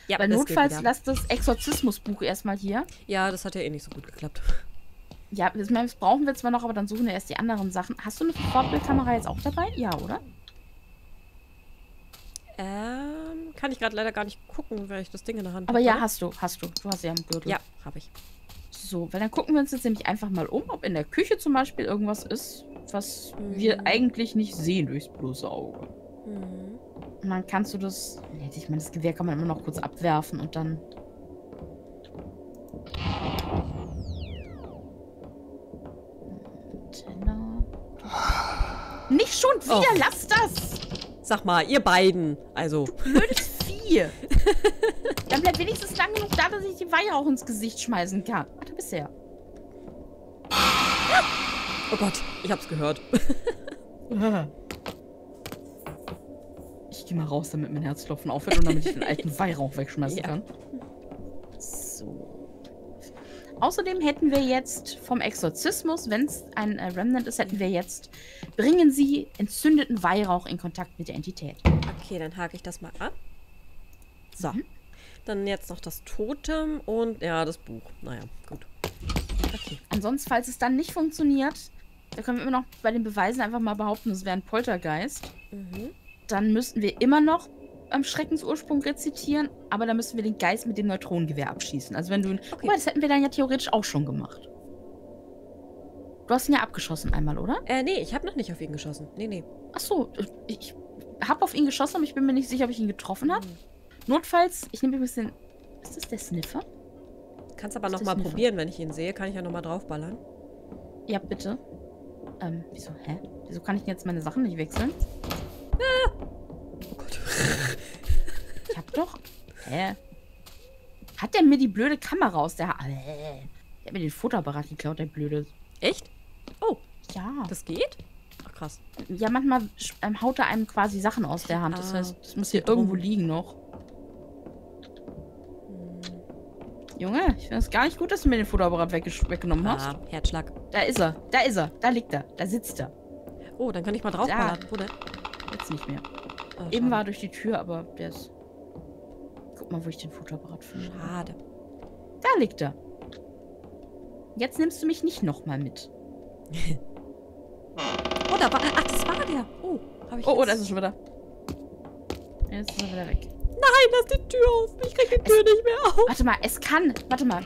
Ja, Weil notfalls lass das Exorzismusbuch erstmal hier. Ja, das hat ja eh nicht so gut geklappt. Ja, das das brauchen wir zwar noch, aber dann suchen wir erst die anderen Sachen. Hast du eine Fortbildkamera jetzt auch dabei? Ja, oder? Ähm, kann ich gerade leider gar nicht gucken, weil ich das Ding in der Hand Aber habe. ja, hast du, hast du. Du hast ja am Gürtel. Ja, habe ich. So, weil dann gucken wir uns jetzt nämlich einfach mal um, ob in der Küche zum Beispiel irgendwas ist, was Mhm. wir eigentlich nicht sehen durchs bloße Auge. Mhm. Und dann kannst du das. Ich meine, das Gewehr kann man immer noch kurz abwerfen und dann. Teller. Nicht schon wieder, Oh. lass das! Sag mal, ihr beiden. Also, Blödes Vieh! dann bleibt wenigstens lang genug da, dass ich die Weihrauch ins Gesicht schmeißen kann. Du ja. oh Gott, ich hab's gehört. Ich gehe mal raus, damit mein Herzklopfen aufhört und damit ich den alten Weihrauch wegschmeißen Ja. kann. Außerdem hätten wir jetzt vom Exorzismus, wenn es ein äh, Remnant ist, hätten wir jetzt, bringen Sie entzündeten Weihrauch in Kontakt mit der Entität. Okay, dann hake ich das mal ab. So. Mhm. Dann jetzt noch das Totem und ja, das Buch. Naja, gut. Okay. Ansonsten, falls es dann nicht funktioniert, da können wir immer noch bei den Beweisen einfach mal behaupten, es wäre ein Poltergeist. Mhm. Dann müssten wir immer noch am Schreckensursprung rezitieren, aber dann müssen wir den Geist mit dem Neutronengewehr abschießen. Also wenn du ihn. Okay. Wobei, das hätten wir dann ja theoretisch auch schon gemacht. Du hast ihn ja abgeschossen einmal, oder? Äh, nee, ich habe noch nicht auf ihn geschossen. Nee, nee. Ach so, ich habe auf ihn geschossen, aber ich bin mir nicht sicher, ob ich ihn getroffen habe. Notfalls, ich nehme ein bisschen. Ist das der Sniffer? Kannst aber Ist noch das mal Sniffer? probieren, wenn ich ihn sehe. Kann ich ja noch mal draufballern. Ja, bitte. Ähm, wieso? Hä? Wieso kann ich denn jetzt meine Sachen nicht wechseln? Gott. Ich hab doch. Hä? Hat der mir die blöde Kamera aus der Hand. Der hat mir den Fotoapparat geklaut, der blöde. Echt? Oh, Ja. das geht? Ach, krass. Ja, manchmal ähm, haut er einem quasi Sachen aus der Hand. Das Ah, heißt, das muss hier irgendwo liegen noch. Junge, ich finde es gar nicht gut, dass du mir den Fotoapparat weggenommen hast. Ah, Herzschlag. Da ist er. Da ist er. Da liegt er. Da sitzt er. Oh, dann kann ich mal draufballern. Wo denn? Jetzt nicht mehr. Ah, Eben war er durch die Tür, aber der ist. Guck mal, wo ich den Fotoapparat finde. Schade. Da liegt er. Jetzt nimmst du mich nicht nochmal mit. Oh, da war. Ach, das war der. Oh, habe ich. Oh, oh, jetzt- da ist er schon wieder. Jetzt ist er wieder weg. Nein, ist die Tür auf. Ich krieg die Tür nicht mehr auf. Warte mal, es kann, warte mal.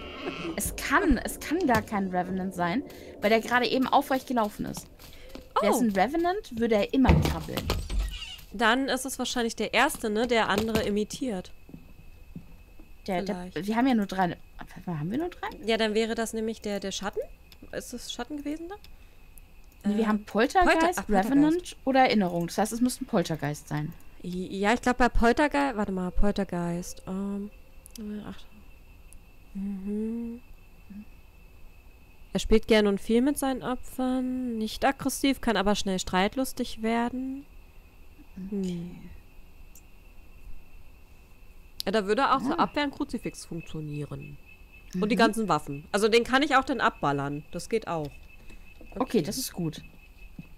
Es kann, es kann gar kein Revenant sein, weil der gerade eben aufrecht gelaufen ist. Wäre es Oh, ein Revenant, würde er immer krabbeln. Dann ist es wahrscheinlich der Erste, ne, der andere imitiert. Der, der, wir haben ja nur drei. Haben wir nur drei? Ja, dann wäre das nämlich der, der Schatten. Ist das Schatten gewesen da? Nee, wir Ähm, haben Poltergeist, Polter- ach, Poltergeist. Revenant oder Erinnerung. Das heißt, es müsste ein Poltergeist sein. Ja, ich glaube bei Poltergeist. Warte mal, Poltergeist. Ähm, ach. Mhm. Er spielt gern und viel mit seinen Opfern. Nicht aggressiv, kann aber schnell streitlustig werden. Hm. Ja, da würde auch so Ah. Abwehr ein Kruzifix funktionieren. Und die ganzen Waffen. Also den kann ich auch dann abballern. Das geht auch. Okay, das ist gut.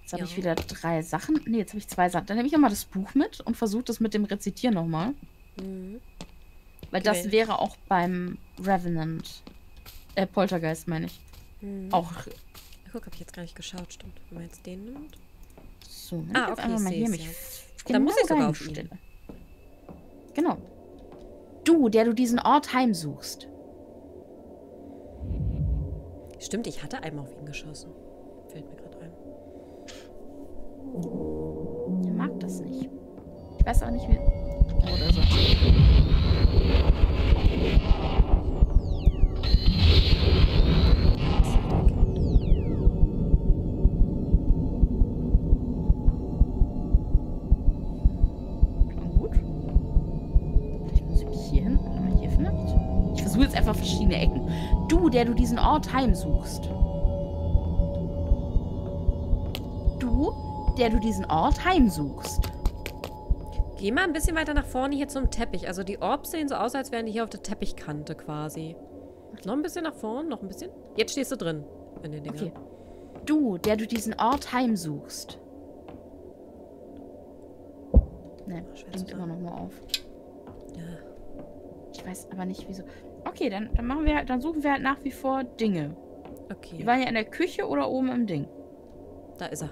Jetzt habe Ja. ich wieder drei Sachen. Ne, jetzt habe ich zwei Sachen. Dann nehme ich nochmal das Buch mit und versuche das mit dem Rezitieren nochmal. Mhm. Weil das Okay. wäre auch beim Revenant. Äh, Poltergeist meine ich. Mhm. Auch Guck, habe ich jetzt gar nicht geschaut. Stimmt. Wenn man jetzt den nimmt. so. Ah, Jetzt okay, einfach mal ich hier mich ja. Dann muss ich sogar auf ihn. reinstelle. Genau. Du, der du diesen Ort heimsuchst. Stimmt, ich hatte einmal auf ihn geschossen. Fällt mir gerade ein. Der mag das nicht. Ich weiß auch nicht, wie. Oh, Oder so. Jetzt einfach verschiedene Ecken. Du, der du diesen Ort heimsuchst. Du, der du diesen Ort heimsuchst. Geh mal ein bisschen weiter nach vorne hier zum Teppich. Also die Orbs sehen so aus, als wären die hier auf der Teppichkante quasi. Noch ein bisschen nach vorne, noch ein bisschen. Jetzt stehst du drin in den Dingern. Okay. Du, der du diesen Ort heimsuchst. Ne, blinkt sagen. immer noch nur auf. Ja. Ich weiß aber nicht, wieso. Okay, dann, dann machen wir halt, dann suchen wir halt nach wie vor Dinge. Die Okay, waren ja in der Küche oder oben im Ding. da ist er.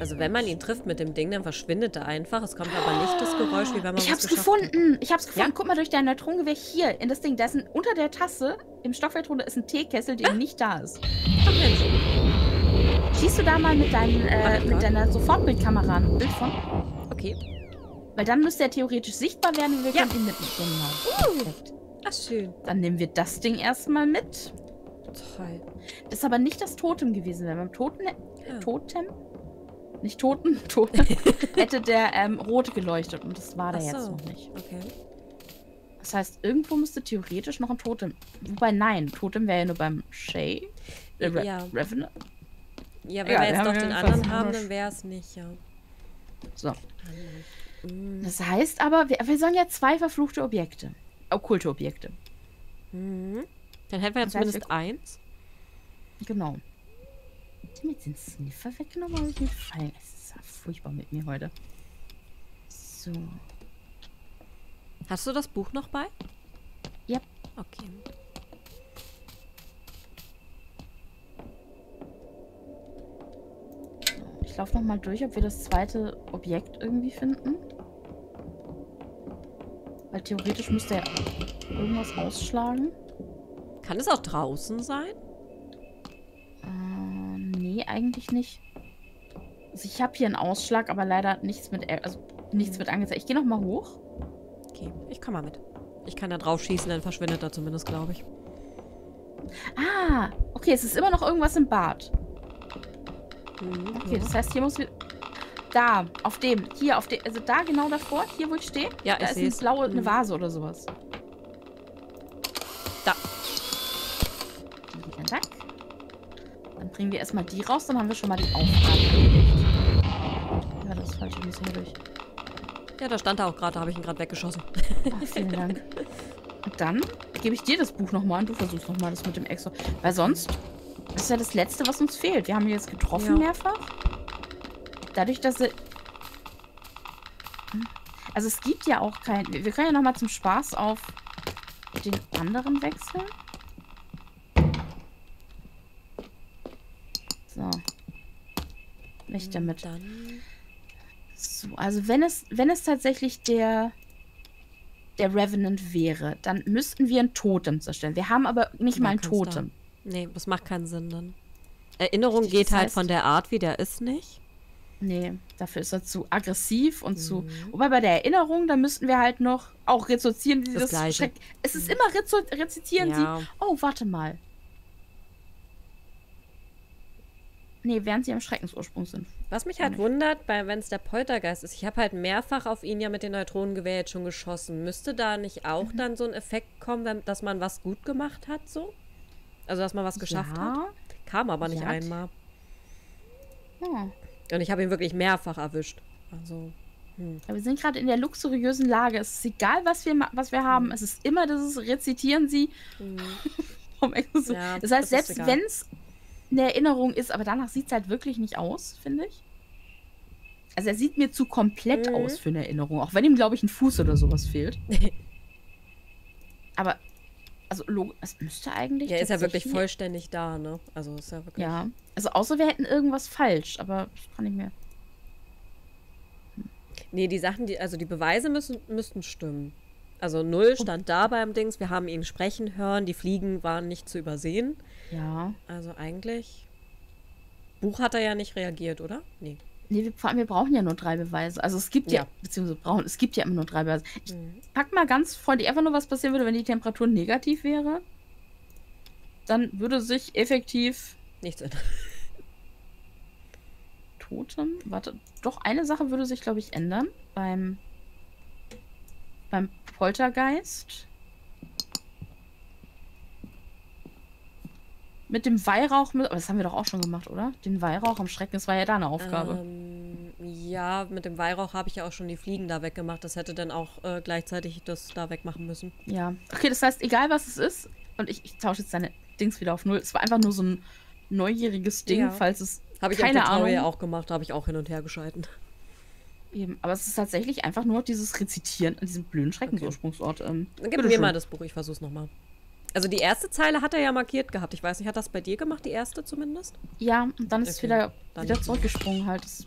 Also wenn man ihn trifft mit dem Ding, dann verschwindet er einfach. Es kommt aber nicht das Geräusch, wie wenn man Ich hab's geschafft hat. gefunden. Ich hab's gefunden. Ja? Guck mal durch dein Neutronengewehr hier in das Ding. Da ist ein, unter der Tasse im Stockwerkdrunde ist ein Teekessel, der nicht da ist. Ach Mensch. Schießt du da mal mit, deinen, äh, mit deiner Sofortbildkamera ein Bild von? Okay. Weil dann müsste er theoretisch sichtbar werden und wir Ja. können ihn mitnehmen. Genau. Perfekt. Ach, schön. Dann nehmen wir das Ding erstmal mit. Toll. Das ist aber nicht das Totem gewesen. Wenn beim Toten, Ja. Totem, nicht Toten, Totem, hätte der ähm, rot geleuchtet und das war der Ach jetzt so. noch nicht. Okay. Das heißt, irgendwo müsste theoretisch noch ein Totem. Wobei, nein, Totem wäre ja nur beim Shay. Äh, Re Ja. Revenant. Ja, wenn Ja, wir jetzt doch ja den anderen haben, dann wäre es nicht, ja. So. Mhm. Das heißt aber, wir, wir sollen ja zwei verfluchte Objekte. Okkulte Objekte. Mhm. Dann hätten wir ja Das heißt, zumindest eins. Genau. Hat mir jetzt den Sniffer weggenommen oder mir gefallen? Es ist ja furchtbar mit mir heute. So. Hast du das Buch noch bei? Ja. Okay. Ich laufe noch mal durch, ob wir das zweite Objekt irgendwie finden. Weil theoretisch müsste er irgendwas ausschlagen. Kann es auch draußen sein? Äh, nee, eigentlich nicht. Also ich habe hier einen Ausschlag, aber leider nichts mit, also nichts wird angezeigt. Ich gehe noch mal hoch. Okay, ich komme mal mit. Ich kann da drauf schießen, dann verschwindet er zumindest, glaube ich. Ah, okay, es ist immer noch irgendwas im Bad. Mhm. Okay, das heißt, hier muss wir. Da, auf dem, hier, auf dem, also da genau davor, hier wo ich stehe, Ja, da ich ist eine blaue, eine Mhm. Vase oder sowas. Da. Vielen Dank. Dann bringen wir erstmal die raus, dann haben wir schon mal die Aufgabe erledigt. Ja, das ist falsch, ich muss hier durch. Ja, da stand er auch gerade, da habe ich ihn gerade weggeschossen. Ach, vielen Dank. Und dann gebe ich dir das Buch nochmal und du versuchst nochmal das mit dem Exo. Weil sonst, ist ja das Letzte, was uns fehlt. Wir haben ihn jetzt getroffen Ja. mehrfach. Dadurch, dass er... Hm. Also es gibt ja auch kein... Wir können ja nochmal zum Spaß auf den anderen wechseln. So. Nicht damit. Dann. So, also wenn es, wenn es tatsächlich der, der Revenant wäre, dann müssten wir ein Totem zerstellen. Wir haben aber nicht mal ein. Totem. Nee, das macht keinen Sinn dann. Erinnerung Richtig, geht das halt heißt- von der Art, wie der ist, nicht. Nee, dafür ist er zu aggressiv und zu. Mhm. Wobei bei der Erinnerung, da müssten wir halt noch auch rezitieren, Das dieses Gleiche. Mhm. Schreck. Es ist immer rezo rezitieren Ja. sie. Oh, warte mal. Nee, während sie am Schreckensursprung sind. Was mich halt wundert, wenn es der Poltergeist ist, ich habe halt mehrfach auf ihn ja mit dem Neutronengewehr jetzt schon geschossen. Müsste da nicht auch Mhm. dann so ein Effekt kommen, wenn, dass man was gut gemacht hat, so? Also, dass man was geschafft hat? ja. Kam aber nicht Ja. einmal. Hm. Und ich habe ihn wirklich mehrfach erwischt. Also, Hm. Ja, wir sind gerade in der luxuriösen Lage. Es ist egal, was wir, was wir haben. Hm. Es ist immer dieses Rezitieren Sie. Hm. ja, das heißt, das selbst wenn es eine Erinnerung ist, aber danach sieht es halt wirklich nicht aus, finde ich. Also er sieht mir zu komplett mhm. aus für eine Erinnerung, auch wenn ihm, glaube ich, ein Fuß oder sowas fehlt. aber, also es müsste eigentlich. Ja, ist ja wirklich vollständig da, ne? Also ist ja wirklich. Ja, also außer wir hätten irgendwas falsch, aber das kann ich mir. Nee, die Sachen, die, also die Beweise müssen, müssten stimmen. Also null oh. stand da beim Dings, wir haben ihn sprechen hören, die Fliegen waren nicht zu übersehen. Ja. Also eigentlich. Buch hat er ja nicht reagiert, oder? Nee. Nee, wir, wir brauchen ja nur drei Beweise. Also es gibt ja, ja beziehungsweise brauchen, es gibt ja immer nur drei Beweise. Ich mhm. pack mal ganz freundlich einfach nur, was passieren würde, wenn die Temperatur negativ wäre. Dann würde sich effektiv nichts ändern. Totem? Warte, doch eine Sache würde sich, glaube ich, ändern. Beim beim Poltergeist. Mit dem Weihrauch, aber das haben wir doch auch schon gemacht, oder? Den Weihrauch am Schrecken, das war ja da eine Aufgabe. Ähm, ja, mit dem Weihrauch habe ich ja auch schon die Fliegen da weggemacht. Das hätte dann auch äh, gleichzeitig das da wegmachen müssen. Ja. Okay, das heißt, egal was es ist, und ich, ich tausche jetzt deine Dings wieder auf Null. Es war einfach nur so ein neugieriges Ding, ja. falls es. Habe ich keine Ahnung. auch gemacht, habe ich auch hin und her geschalten. Eben, aber es ist tatsächlich einfach nur dieses Rezitieren an diesem blöden Schreckensursprungsort. Okay. Ähm, gib mir schön. mal das Buch, ich versuch's nochmal. Also die erste Zeile hat er ja markiert gehabt. Ich weiß nicht, hat das bei dir gemacht, die erste zumindest? Ja, und dann ist es wieder, dann wieder zurückgesprungen halt. Das,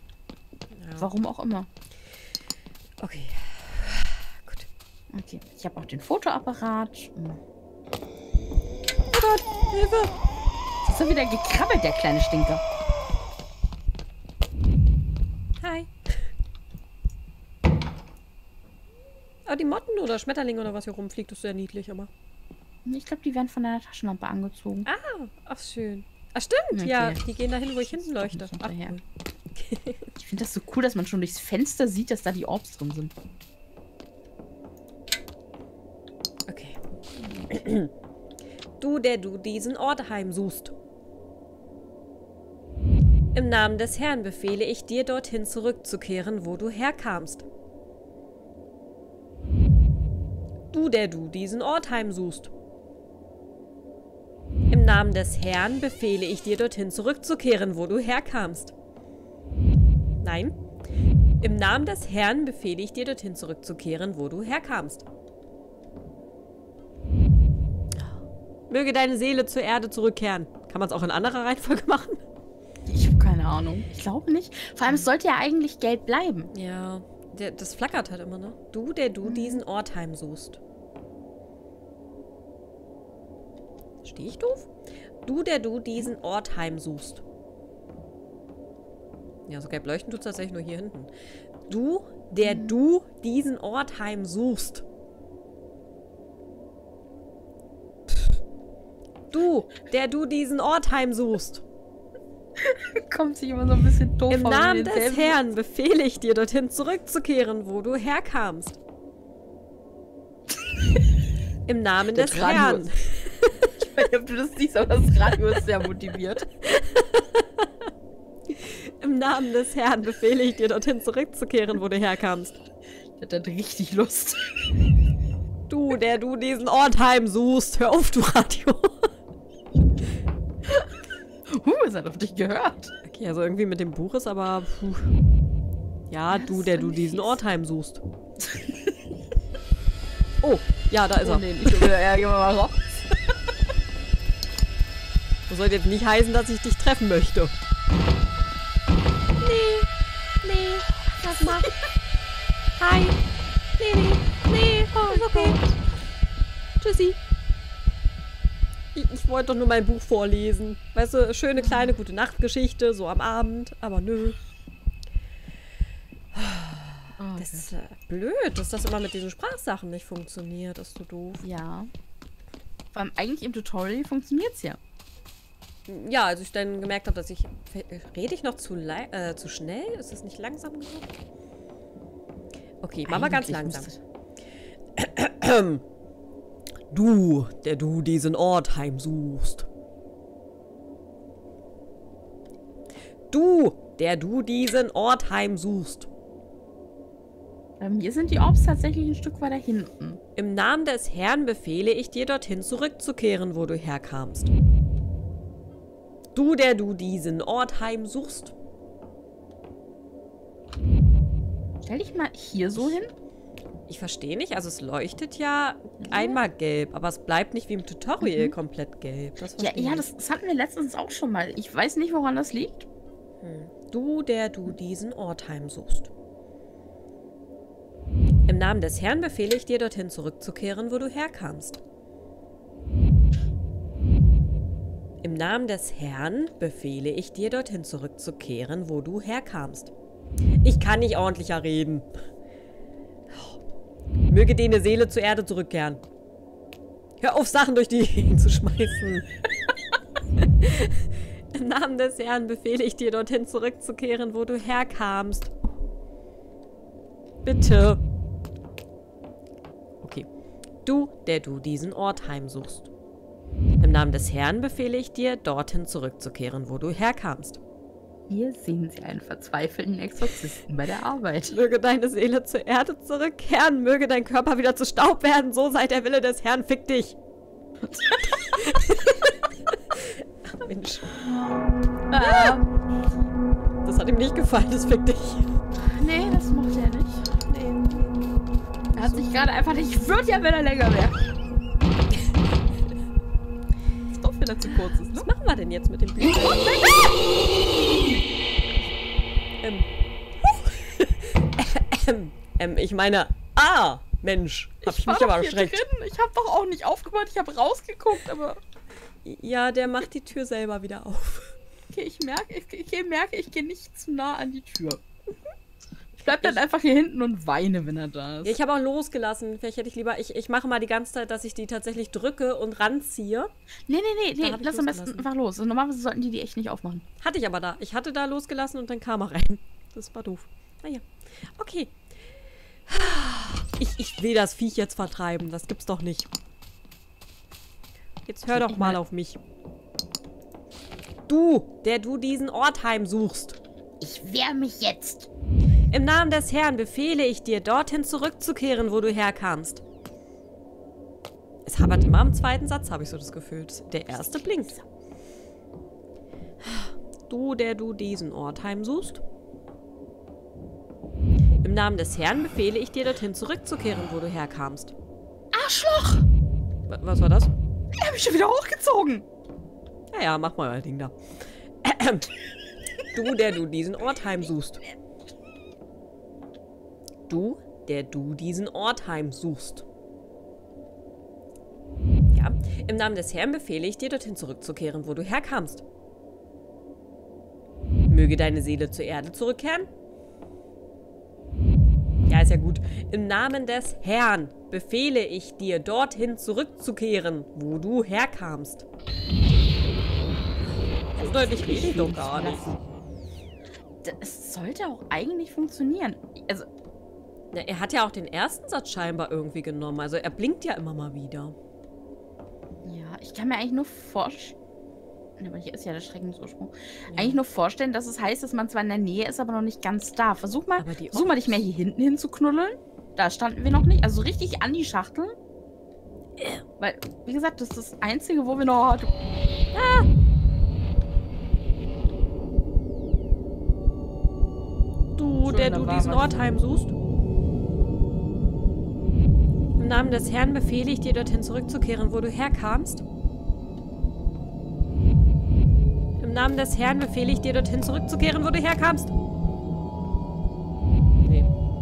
ja. Warum auch immer. Okay. Gut. Okay, ich habe auch den Fotoapparat. Oh Gott, Hilfe! Ist er wieder gekrabbelt, der kleine Stinker. Hi. Aber die Motten oder Schmetterlinge oder was hier rumfliegt, ist sehr niedlich, aber. Ich glaube, die werden von einer Taschenlampe angezogen. Ah, ach schön. Ach stimmt, okay. ja. Die gehen dahin, wo ich hinten leuchte. Ach, cool. ich finde das so cool, dass man schon durchs Fenster sieht, dass da die Orbs drin sind. Okay. Du, der du diesen Ort heimsuchst. Im Namen des Herrn befehle ich dir, dorthin zurückzukehren, wo du herkamst. Du, der du diesen Ort heimsuchst. Im Namen des Herrn befehle ich dir, dorthin zurückzukehren, wo du herkamst. Nein. Im Namen des Herrn befehle ich dir, dorthin zurückzukehren, wo du herkamst. Möge deine Seele zur Erde zurückkehren. Kann man es auch in anderer Reihenfolge machen? Ich habe keine Ahnung. Ich glaube nicht. Vor allem, es sollte ja eigentlich gelb bleiben. Ja, das flackert halt immer, ne? Du, der du mhm. diesen Ort heimsuchst. Stehe ich doof? Du, der du diesen Ort heimsuchst. Ja, so gelb leuchten tut es tatsächlich nur hier hinten. Du, der mhm. du diesen Ort heimsuchst. Du, der du diesen Ort heimsuchst. Kommt sich immer so ein bisschen doof Im Namen des Herrn befehle ich dir, dorthin zurückzukehren, wo du herkamst. Im Namen Der des Herrn. Ich weiß nicht, ob du das siehst, aber das Radio ist sehr motiviert. Im Namen des Herrn befehle ich dir, dorthin zurückzukehren, wo du herkamst. Der hat richtig Lust. Du, der du diesen Ort heimsuchst, hör auf, du Radio. Huh, es hat auf dich gehört. Okay, also irgendwie mit dem Buch ist aber. Puh. Ja, das du, der du diesen Ort heimsuchst. oh, ja, da ist oh, er. Nee, wieder. Ja, gehen wir mal. Das sollte jetzt nicht heißen, dass ich dich treffen möchte. Nee, nee, lass mal. Hi. Nee, nee, nee, oh, ist okay. Tschüssi. Ich, ich wollte doch nur mein Buch vorlesen. Weißt du, schöne kleine gute Nachtgeschichte, so am Abend, aber nö. Oh, das ist äh, blöd, dass das immer mit diesen Sprachsachen nicht funktioniert. Das ist so doof. Ja. Vor allem eigentlich im Tutorial funktioniert es ja. Ja, als ich dann gemerkt habe, dass ich... Rede ich noch zu, äh, zu schnell? Ist das nicht langsam genug? Okay, machen wir ganz langsam. Du, der du diesen Ort heimsuchst. Du, der du diesen Ort heimsuchst. Bei mir sind die Orbs tatsächlich ein Stück weiter hinten. Im Namen des Herrn befehle ich dir, dorthin zurückzukehren, wo du herkamst. Du, der du diesen Ort heimsuchst. Stell dich mal hier so hin. Ich verstehe nicht, also es leuchtet ja einmal gelb, aber es bleibt nicht wie im Tutorial mhm. komplett gelb. ja, ja das, das, hatten wir letztens auch schon mal. Ich weiß nicht, woran das liegt. Hm. Du, der du diesen Ort heimsuchst. Im Namen des Herrn befehle ich dir, dorthin zurückzukehren, wo du herkamst. Im Namen des Herrn befehle ich dir, dorthin zurückzukehren, wo du herkamst. Ich kann nicht ordentlicher reden. Möge deine Seele zur Erde zurückkehren. Hör auf, Sachen durch die Gegend zu schmeißen. Im Namen des Herrn befehle ich dir, dorthin zurückzukehren, wo du herkamst. Bitte. Okay. Du, der du diesen Ort heimsuchst. Im Namen des Herrn befehle ich dir, dorthin zurückzukehren, wo du herkamst. Hier sehen Sie einen verzweifelten Exorzisten bei der Arbeit. Möge deine Seele zur Erde zurückkehren, möge dein Körper wieder zu Staub werden, so sei der Wille des Herrn, fick dich. Ach, Mensch. Ah. Das hat ihm nicht gefallen, das fick dich. Nee, das mochte er nicht. Nee. Er hat so. sich gerade einfach nicht. Ich würde ja, wenn er länger wäre. Wenn er zu kurz ist. Ne? Was machen wir denn jetzt mit dem Bild? ähm. ähm, ähm, ich meine, ah, Mensch, hab ich, ich mich aber erschreckt. Drin. Ich hab doch auch nicht aufgemacht, ich hab rausgeguckt, aber. Ja, der macht die Tür selber wieder auf. Okay, ich merke, ich, ich merke, ich gehe nicht zu nah an die Tür. Ich bleib dann ich, einfach hier hinten und weine, wenn er da ist. Ja, ich habe auch losgelassen. Vielleicht hätte ich lieber, ich, ich mache mal die ganze Zeit, dass ich die tatsächlich drücke und ranziehe. Nee, nee, nee, nee lass am besten einfach los. Also normalerweise sollten die die echt nicht aufmachen. Hatte ich aber da. Ich hatte da losgelassen und dann kam er rein. Das war doof. Naja. Okay. Ich, ich will das Viech jetzt vertreiben. Das gibt's doch nicht. Jetzt hör doch mal auf mich. Du, der du diesen Ort heimsuchst. Ich wehr mich jetzt. Im Namen des Herrn befehle ich dir, dorthin zurückzukehren, wo du herkamst. Es habert immer am zweiten Satz, habe ich so das Gefühl. Der erste blinkt. Du, der du diesen Ort heimsuchst. Im Namen des Herrn befehle ich dir, dorthin zurückzukehren, wo du herkamst. Arschloch! Was war das? Er hat mich schon wieder hochgezogen. Ja, ja, mach mal ein Ding da. Du, der du diesen Ort heimsuchst. Du, der du diesen Ort heimsuchst. Ja, im Namen des Herrn befehle ich dir, dorthin zurückzukehren, wo du herkamst. Möge deine Seele zur Erde zurückkehren. Ja, ist ja gut. Im Namen des Herrn befehle ich dir, dorthin zurückzukehren, wo du herkamst. So deutlich rede ich doch gar nicht. Es sollte auch eigentlich funktionieren. Also. Ja, er hat ja auch den ersten Satz scheinbar irgendwie genommen. Also er blinkt ja immer mal wieder. Ja, ich kann mir eigentlich nur vorstellen. Aber hier ist ja der Schreckensursprung. Ja. Eigentlich nur vorstellen, dass es heißt, dass man zwar in der Nähe ist, aber noch nicht ganz da. Versuch mal, versuch mal dich mehr hier hinten hin zu knuddeln. Da standen wir noch nicht. Also richtig an die Schachtel. Weil, wie gesagt, das ist das Einzige, wo wir noch... Ah! Du, der du diesen Ort heimsuchst. Im Namen des Herrn befehle ich dir, dorthin zurückzukehren, wo du herkamst. Im Namen des Herrn befehle ich dir, dorthin zurückzukehren, wo du herkamst.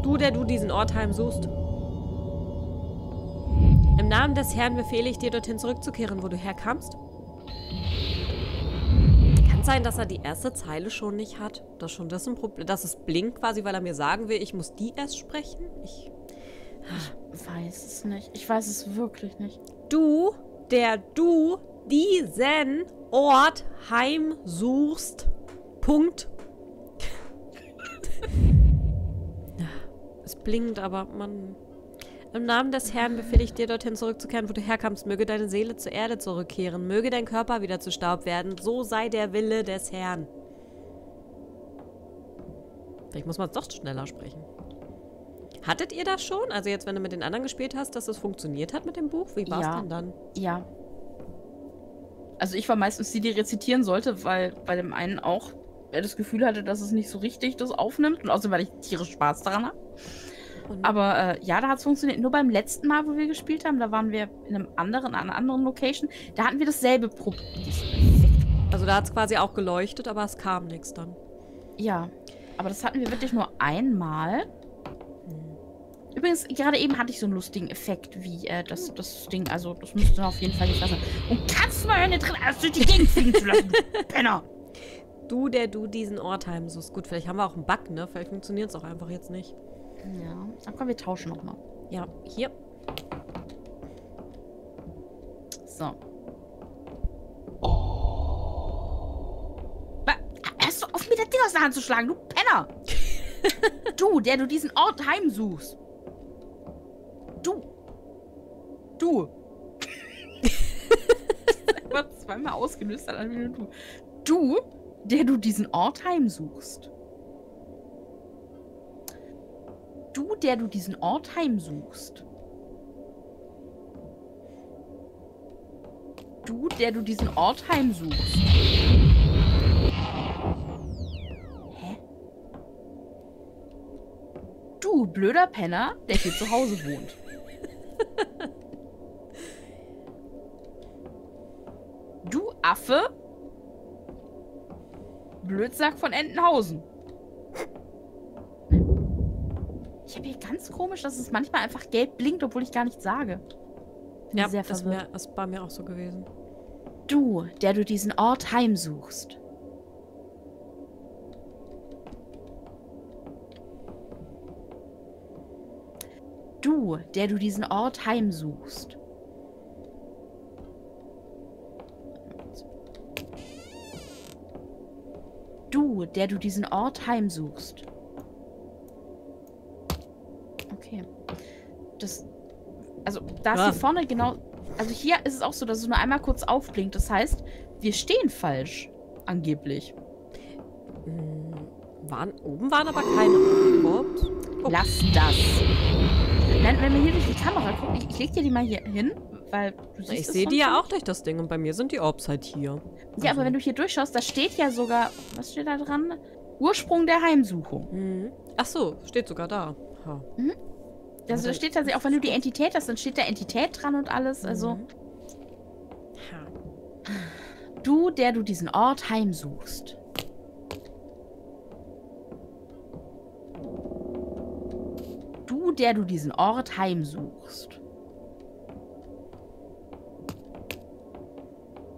Du, der du diesen Ort heimsuchst. Im Namen des Herrn befehle ich dir, dorthin zurückzukehren, wo du herkamst. Kann sein, dass er die erste Zeile schon nicht hat? Dass schon das ein Problem, dass es blinkt quasi, weil er mir sagen will, ich muss die erst sprechen? Ich, ich weiß es nicht. Ich weiß es wirklich nicht. Du, der du diesen Ort heimsuchst. Punkt. Es blinkt, aber man... Im Namen des Herrn befehle ich dir, dorthin zurückzukehren, wo du herkamst. Möge deine Seele zur Erde zurückkehren. Möge dein Körper wieder zu Staub werden. So sei der Wille des Herrn. Vielleicht muss man es doch schneller sprechen. Hattet ihr das schon? Also jetzt, wenn du mit den anderen gespielt hast, dass es funktioniert hat mit dem Buch? Wie war es Ja. denn dann? Ja. Also ich war meistens die, die rezitieren sollte, weil bei dem einen auch er das Gefühl hatte, dass es nicht so richtig das aufnimmt. Und außerdem, weil ich tierisch Spaß daran habe. Aber äh, ja, da hat es funktioniert. Nur beim letzten Mal, wo wir gespielt haben, da waren wir in einem anderen, an einer anderen Location. Da hatten wir dasselbe Problem. also da hat es quasi auch geleuchtet, aber es kam nichts dann. Ja, aber das hatten wir wirklich nur einmal. Übrigens, gerade eben hatte ich so einen lustigen Effekt, wie äh, das, das Ding, also das müsste auf jeden Fall nicht sein. Und kannst du mal eine drin, als durch die Gegend fliegen zu lassen, du Penner. Du, der du diesen Ort heimsuchst. Gut, vielleicht haben wir auch einen Bug, ne? Vielleicht funktioniert es auch einfach jetzt nicht. Ja, dann komm, wir tauschen nochmal. Ja, hier. So. Hörst du auf, mir das Ding aus der Hand zu schlagen, du Penner! du, der du diesen Ort heimsuchst. Du. Du. War zweimal ausgelöst einer du. Du, der du diesen Ort heimsuchst. Du, der du diesen Ort heimsuchst. Du, der du diesen Ort heimsuchst. Hä? Du, blöder Penner, der hier zu Hause wohnt. Du Affe. Blödsack von Entenhausen. Ich habe hier ganz komisch, dass es manchmal einfach gelb blinkt, obwohl ich gar nichts sage. Bin Ja, das, wär, das war mir auch so gewesen. Du, der du diesen Ort heimsuchst. Du, der du diesen Ort heimsuchst. Du, der du diesen Ort heimsuchst. Okay. Das. Also, da ist Ah. hier vorne genau. Also, hier ist es auch so, dass es nur einmal kurz aufblinkt. Das heißt, wir stehen falsch. Angeblich. Hm, waren, oben waren aber keine Orbs. Oh. Lass das. Nein, wenn wir hier durch die Kamera gucken, ich, ich leg dir die mal hier hin, weil du siehst Ich sehe die ja auch durch das Ding und bei mir sind die Orbs halt hier. Ja, aber wenn du hier durchschaust, da steht ja sogar, was steht da dran? Ursprung der Heimsuchung. Mhm. Ach so, steht sogar da. Ha. Also da steht tatsächlich, auch wenn du die Entität hast, dann steht da Entität dran und alles. Also Mhm. Ha. du, der du diesen Ort heimsuchst. Der du diesen Ort heimsuchst.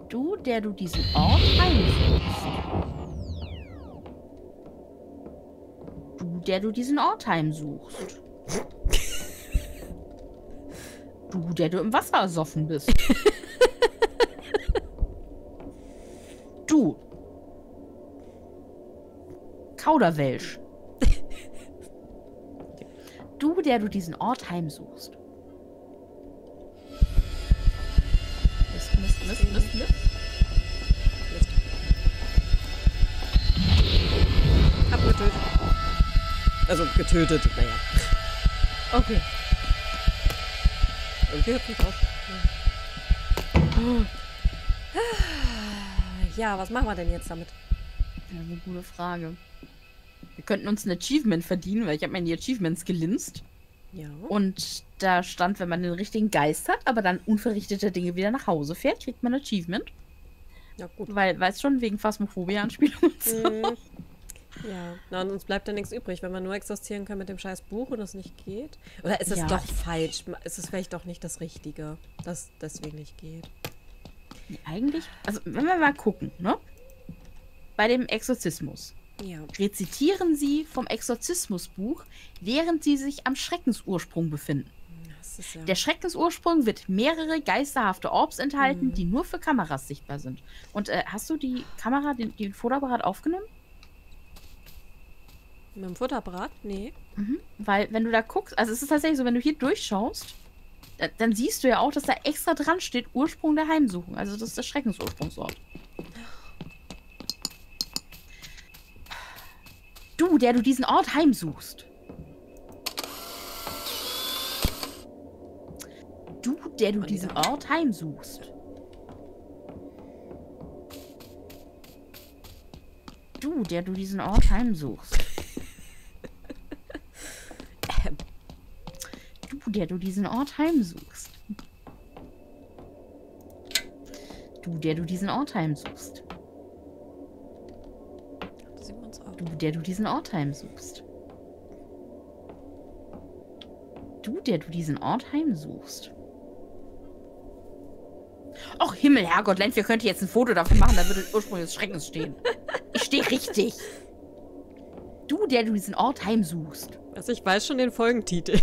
Du, der du diesen Ort heimsuchst. Du, der du diesen Ort heimsuchst. Du, der du im Wasser ersoffen bist. du. Kauderwelsch. Der du diesen Ort heimsuchst. Mist, Mist, Mist, Mist, Mist. Hab getötet. Also getötet, naja. Okay. Irgendwie hört mich auf. Ja, was machen wir denn jetzt damit? Ja, eine gute Frage. Wir könnten uns ein Achievement verdienen, weil ich habe mir die Achievements gelinst. Ja. Und da stand, wenn man den richtigen Geist hat, aber dann unverrichtete Dinge wieder nach Hause fährt, kriegt man ein Achievement. Ja, gut. Weil, weißt schon, wegen Phasmophobia-Anspielung und so. Mhm. Ja, na, und uns bleibt ja nichts übrig, wenn wir nur existieren können mit dem scheiß Buch und es nicht geht. Oder ist es Ja. doch falsch? Ist es vielleicht doch nicht das Richtige, dass deswegen nicht geht? Nee, Eigentlich, also wenn wir mal gucken, ne? Bei dem Exorzismus. Ja. Rezitieren Sie vom Exorzismusbuch, während Sie sich am Schreckensursprung befinden. Ja. Der Schreckensursprung wird mehrere geisterhafte Orbs enthalten, Mhm. die nur für Kameras sichtbar sind. Und äh, hast du die Kamera, den, den Fotoapparat aufgenommen? mit dem Futterapparat? Nee. Mhm. Weil, wenn du da guckst, also es ist tatsächlich so, wenn du hier durchschaust, da, dann siehst du ja auch, dass da extra dran steht Ursprung der Heimsuchung. Also das ist der Schreckensursprungsort. Du, der du diesen Ort heimsuchst. Du, der du diesen Ort heimsuchst. Du, der du diesen Ort heimsuchst. Du, der du diesen Ort heimsuchst. Du, der du diesen Ort heimsuchst. Du, der du diesen Ort heimsuchst. Du, der du diesen Ort heimsuchst. Och, Himmel, Herrgott, Lenz, wir könnten jetzt ein Foto davon machen, da würde Ursprung des Schreckens stehen. Ich stehe richtig. Du, der du diesen Ort heimsuchst. Also ich weiß schon den Folgentitel.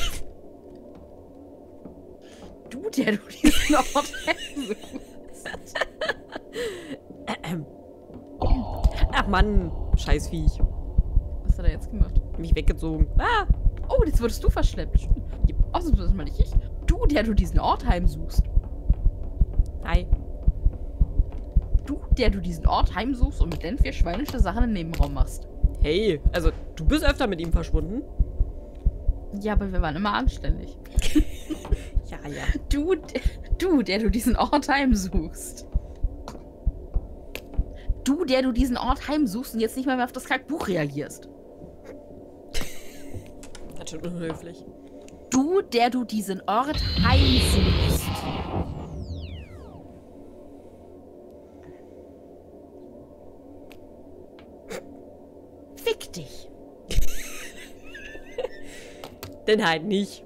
Du, der du diesen Ort heimsuchst. Ach Mann, Scheißviech. Was hat er jetzt gemacht? Mich weggezogen. Ah! Oh, jetzt wurdest du verschleppt. Ausnahmsweise mal nicht ich. Du, der du diesen Ort heimsuchst. Hi. Du, der du diesen Ort heimsuchst und mit den vier schweinische Sachen im Nebenraum machst. Hey, also du bist öfter mit ihm verschwunden. Ja, aber wir waren immer anständig. ja, ja. Du, du, der du diesen Ort heimsuchst. Du, der du diesen Ort heimsuchst und jetzt nicht mal mehr auf das Kackbuch reagierst. Ganz schön unhöflich. Du, der du diesen Ort heimsuchst. Fick dich. Denn halt nicht.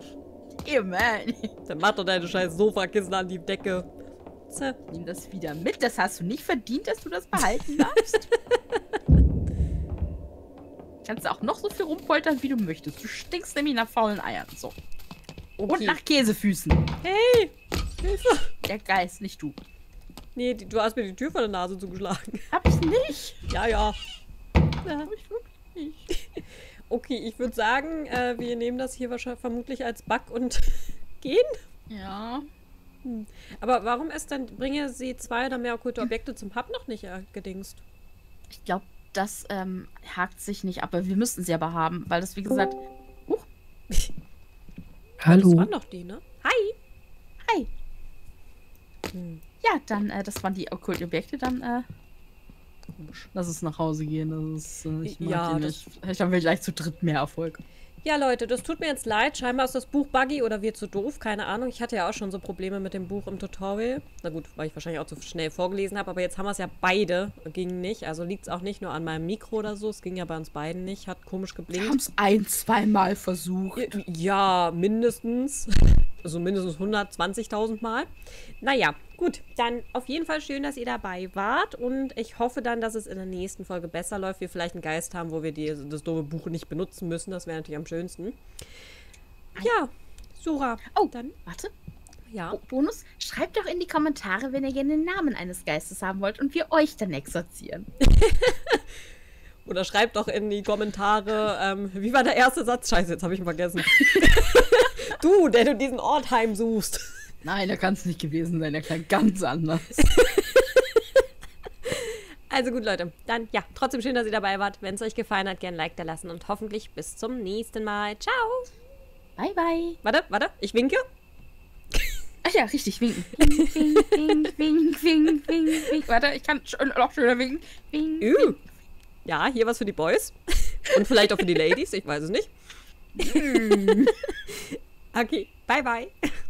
Immerhin. Dann mach doch deine scheiß Sofakissen an die Decke. Zäh. Nimm das wieder mit. Das hast du nicht verdient, dass du das behalten darfst. Kannst du auch noch so viel rumpoltern, wie du möchtest. Du stinkst nämlich nach faulen Eiern. So. Okay. Und nach Käsefüßen. Hey! Hilfe! Der Geist, nicht du. Nee, du hast mir die Tür vor der Nase zugeschlagen. Hab ich nicht? Ja, ja. ja. Hab ich wirklich nicht. Okay, ich würde sagen, äh, wir nehmen das hier wahrscheinlich vermutlich als Bug und gehen. Ja. Hm. Aber warum ist dann, bringe sie zwei oder mehr okkulte Objekte zum Hub noch nicht äh, gedingst? Ich glaube, das ähm, hakt sich nicht ab, aber wir müssten sie aber haben, weil das, wie gesagt. Uh. Hallo. Das waren doch die, ne? Hi. Hi. Hm. Ja, dann, äh, das waren die okkulten Objekte, dann, äh, komisch. Lass uns nach Hause gehen. Das ist, äh, ich mag ja, nicht. Vielleicht haben wir gleich zu dritt mehr Erfolg. Ja, Leute, das tut mir jetzt leid. Scheinbar ist das Buch buggy oder wird zu doof. Keine Ahnung. Ich hatte ja auch schon so Probleme mit dem Buch im Tutorial. Na gut, weil ich wahrscheinlich auch zu schnell vorgelesen habe. Aber jetzt haben wir es ja beide. Ging nicht. Also liegt es auch nicht nur an meinem Mikro oder so. Es ging ja bei uns beiden nicht. Hat komisch geblinkt. Wir haben es ein, zweimal versucht. Ja, mindestens. Also mindestens 120.000 Mal. Naja, gut. Dann auf jeden Fall schön, dass ihr dabei wart. Und ich hoffe dann, dass es in der nächsten Folge besser läuft. Wir vielleicht einen Geist haben, wo wir die, das doofe Buch nicht benutzen müssen. Das wäre natürlich am schönsten. Ja, Sura. Oh, dann, warte. Ja. Oh, Bonus, schreibt doch in die Kommentare, wenn ihr gerne den Namen eines Geistes haben wollt und wir euch dann exorzieren. Oder schreibt doch in die Kommentare, ähm, wie war der erste Satz? Scheiße, jetzt habe ich ihn vergessen. du, der du diesen Ort heimsuchst. Nein, der kann es nicht gewesen sein. Der klang ganz anders. Also gut, Leute. Dann, ja, trotzdem schön, dass ihr dabei wart. Wenn es euch gefallen hat, gerne ein Like da lassen und hoffentlich bis zum nächsten Mal. Ciao. Bye, bye. Warte, warte. Ich winke. Ach ja, richtig, winken. Wink, wink, wink, wink, wink, wink, wink. Warte, ich kann noch schöner winken. Wink, uh. Ja, hier was für die Boys. Und vielleicht auch für die Ladies, ich weiß es nicht. Okay, bye bye.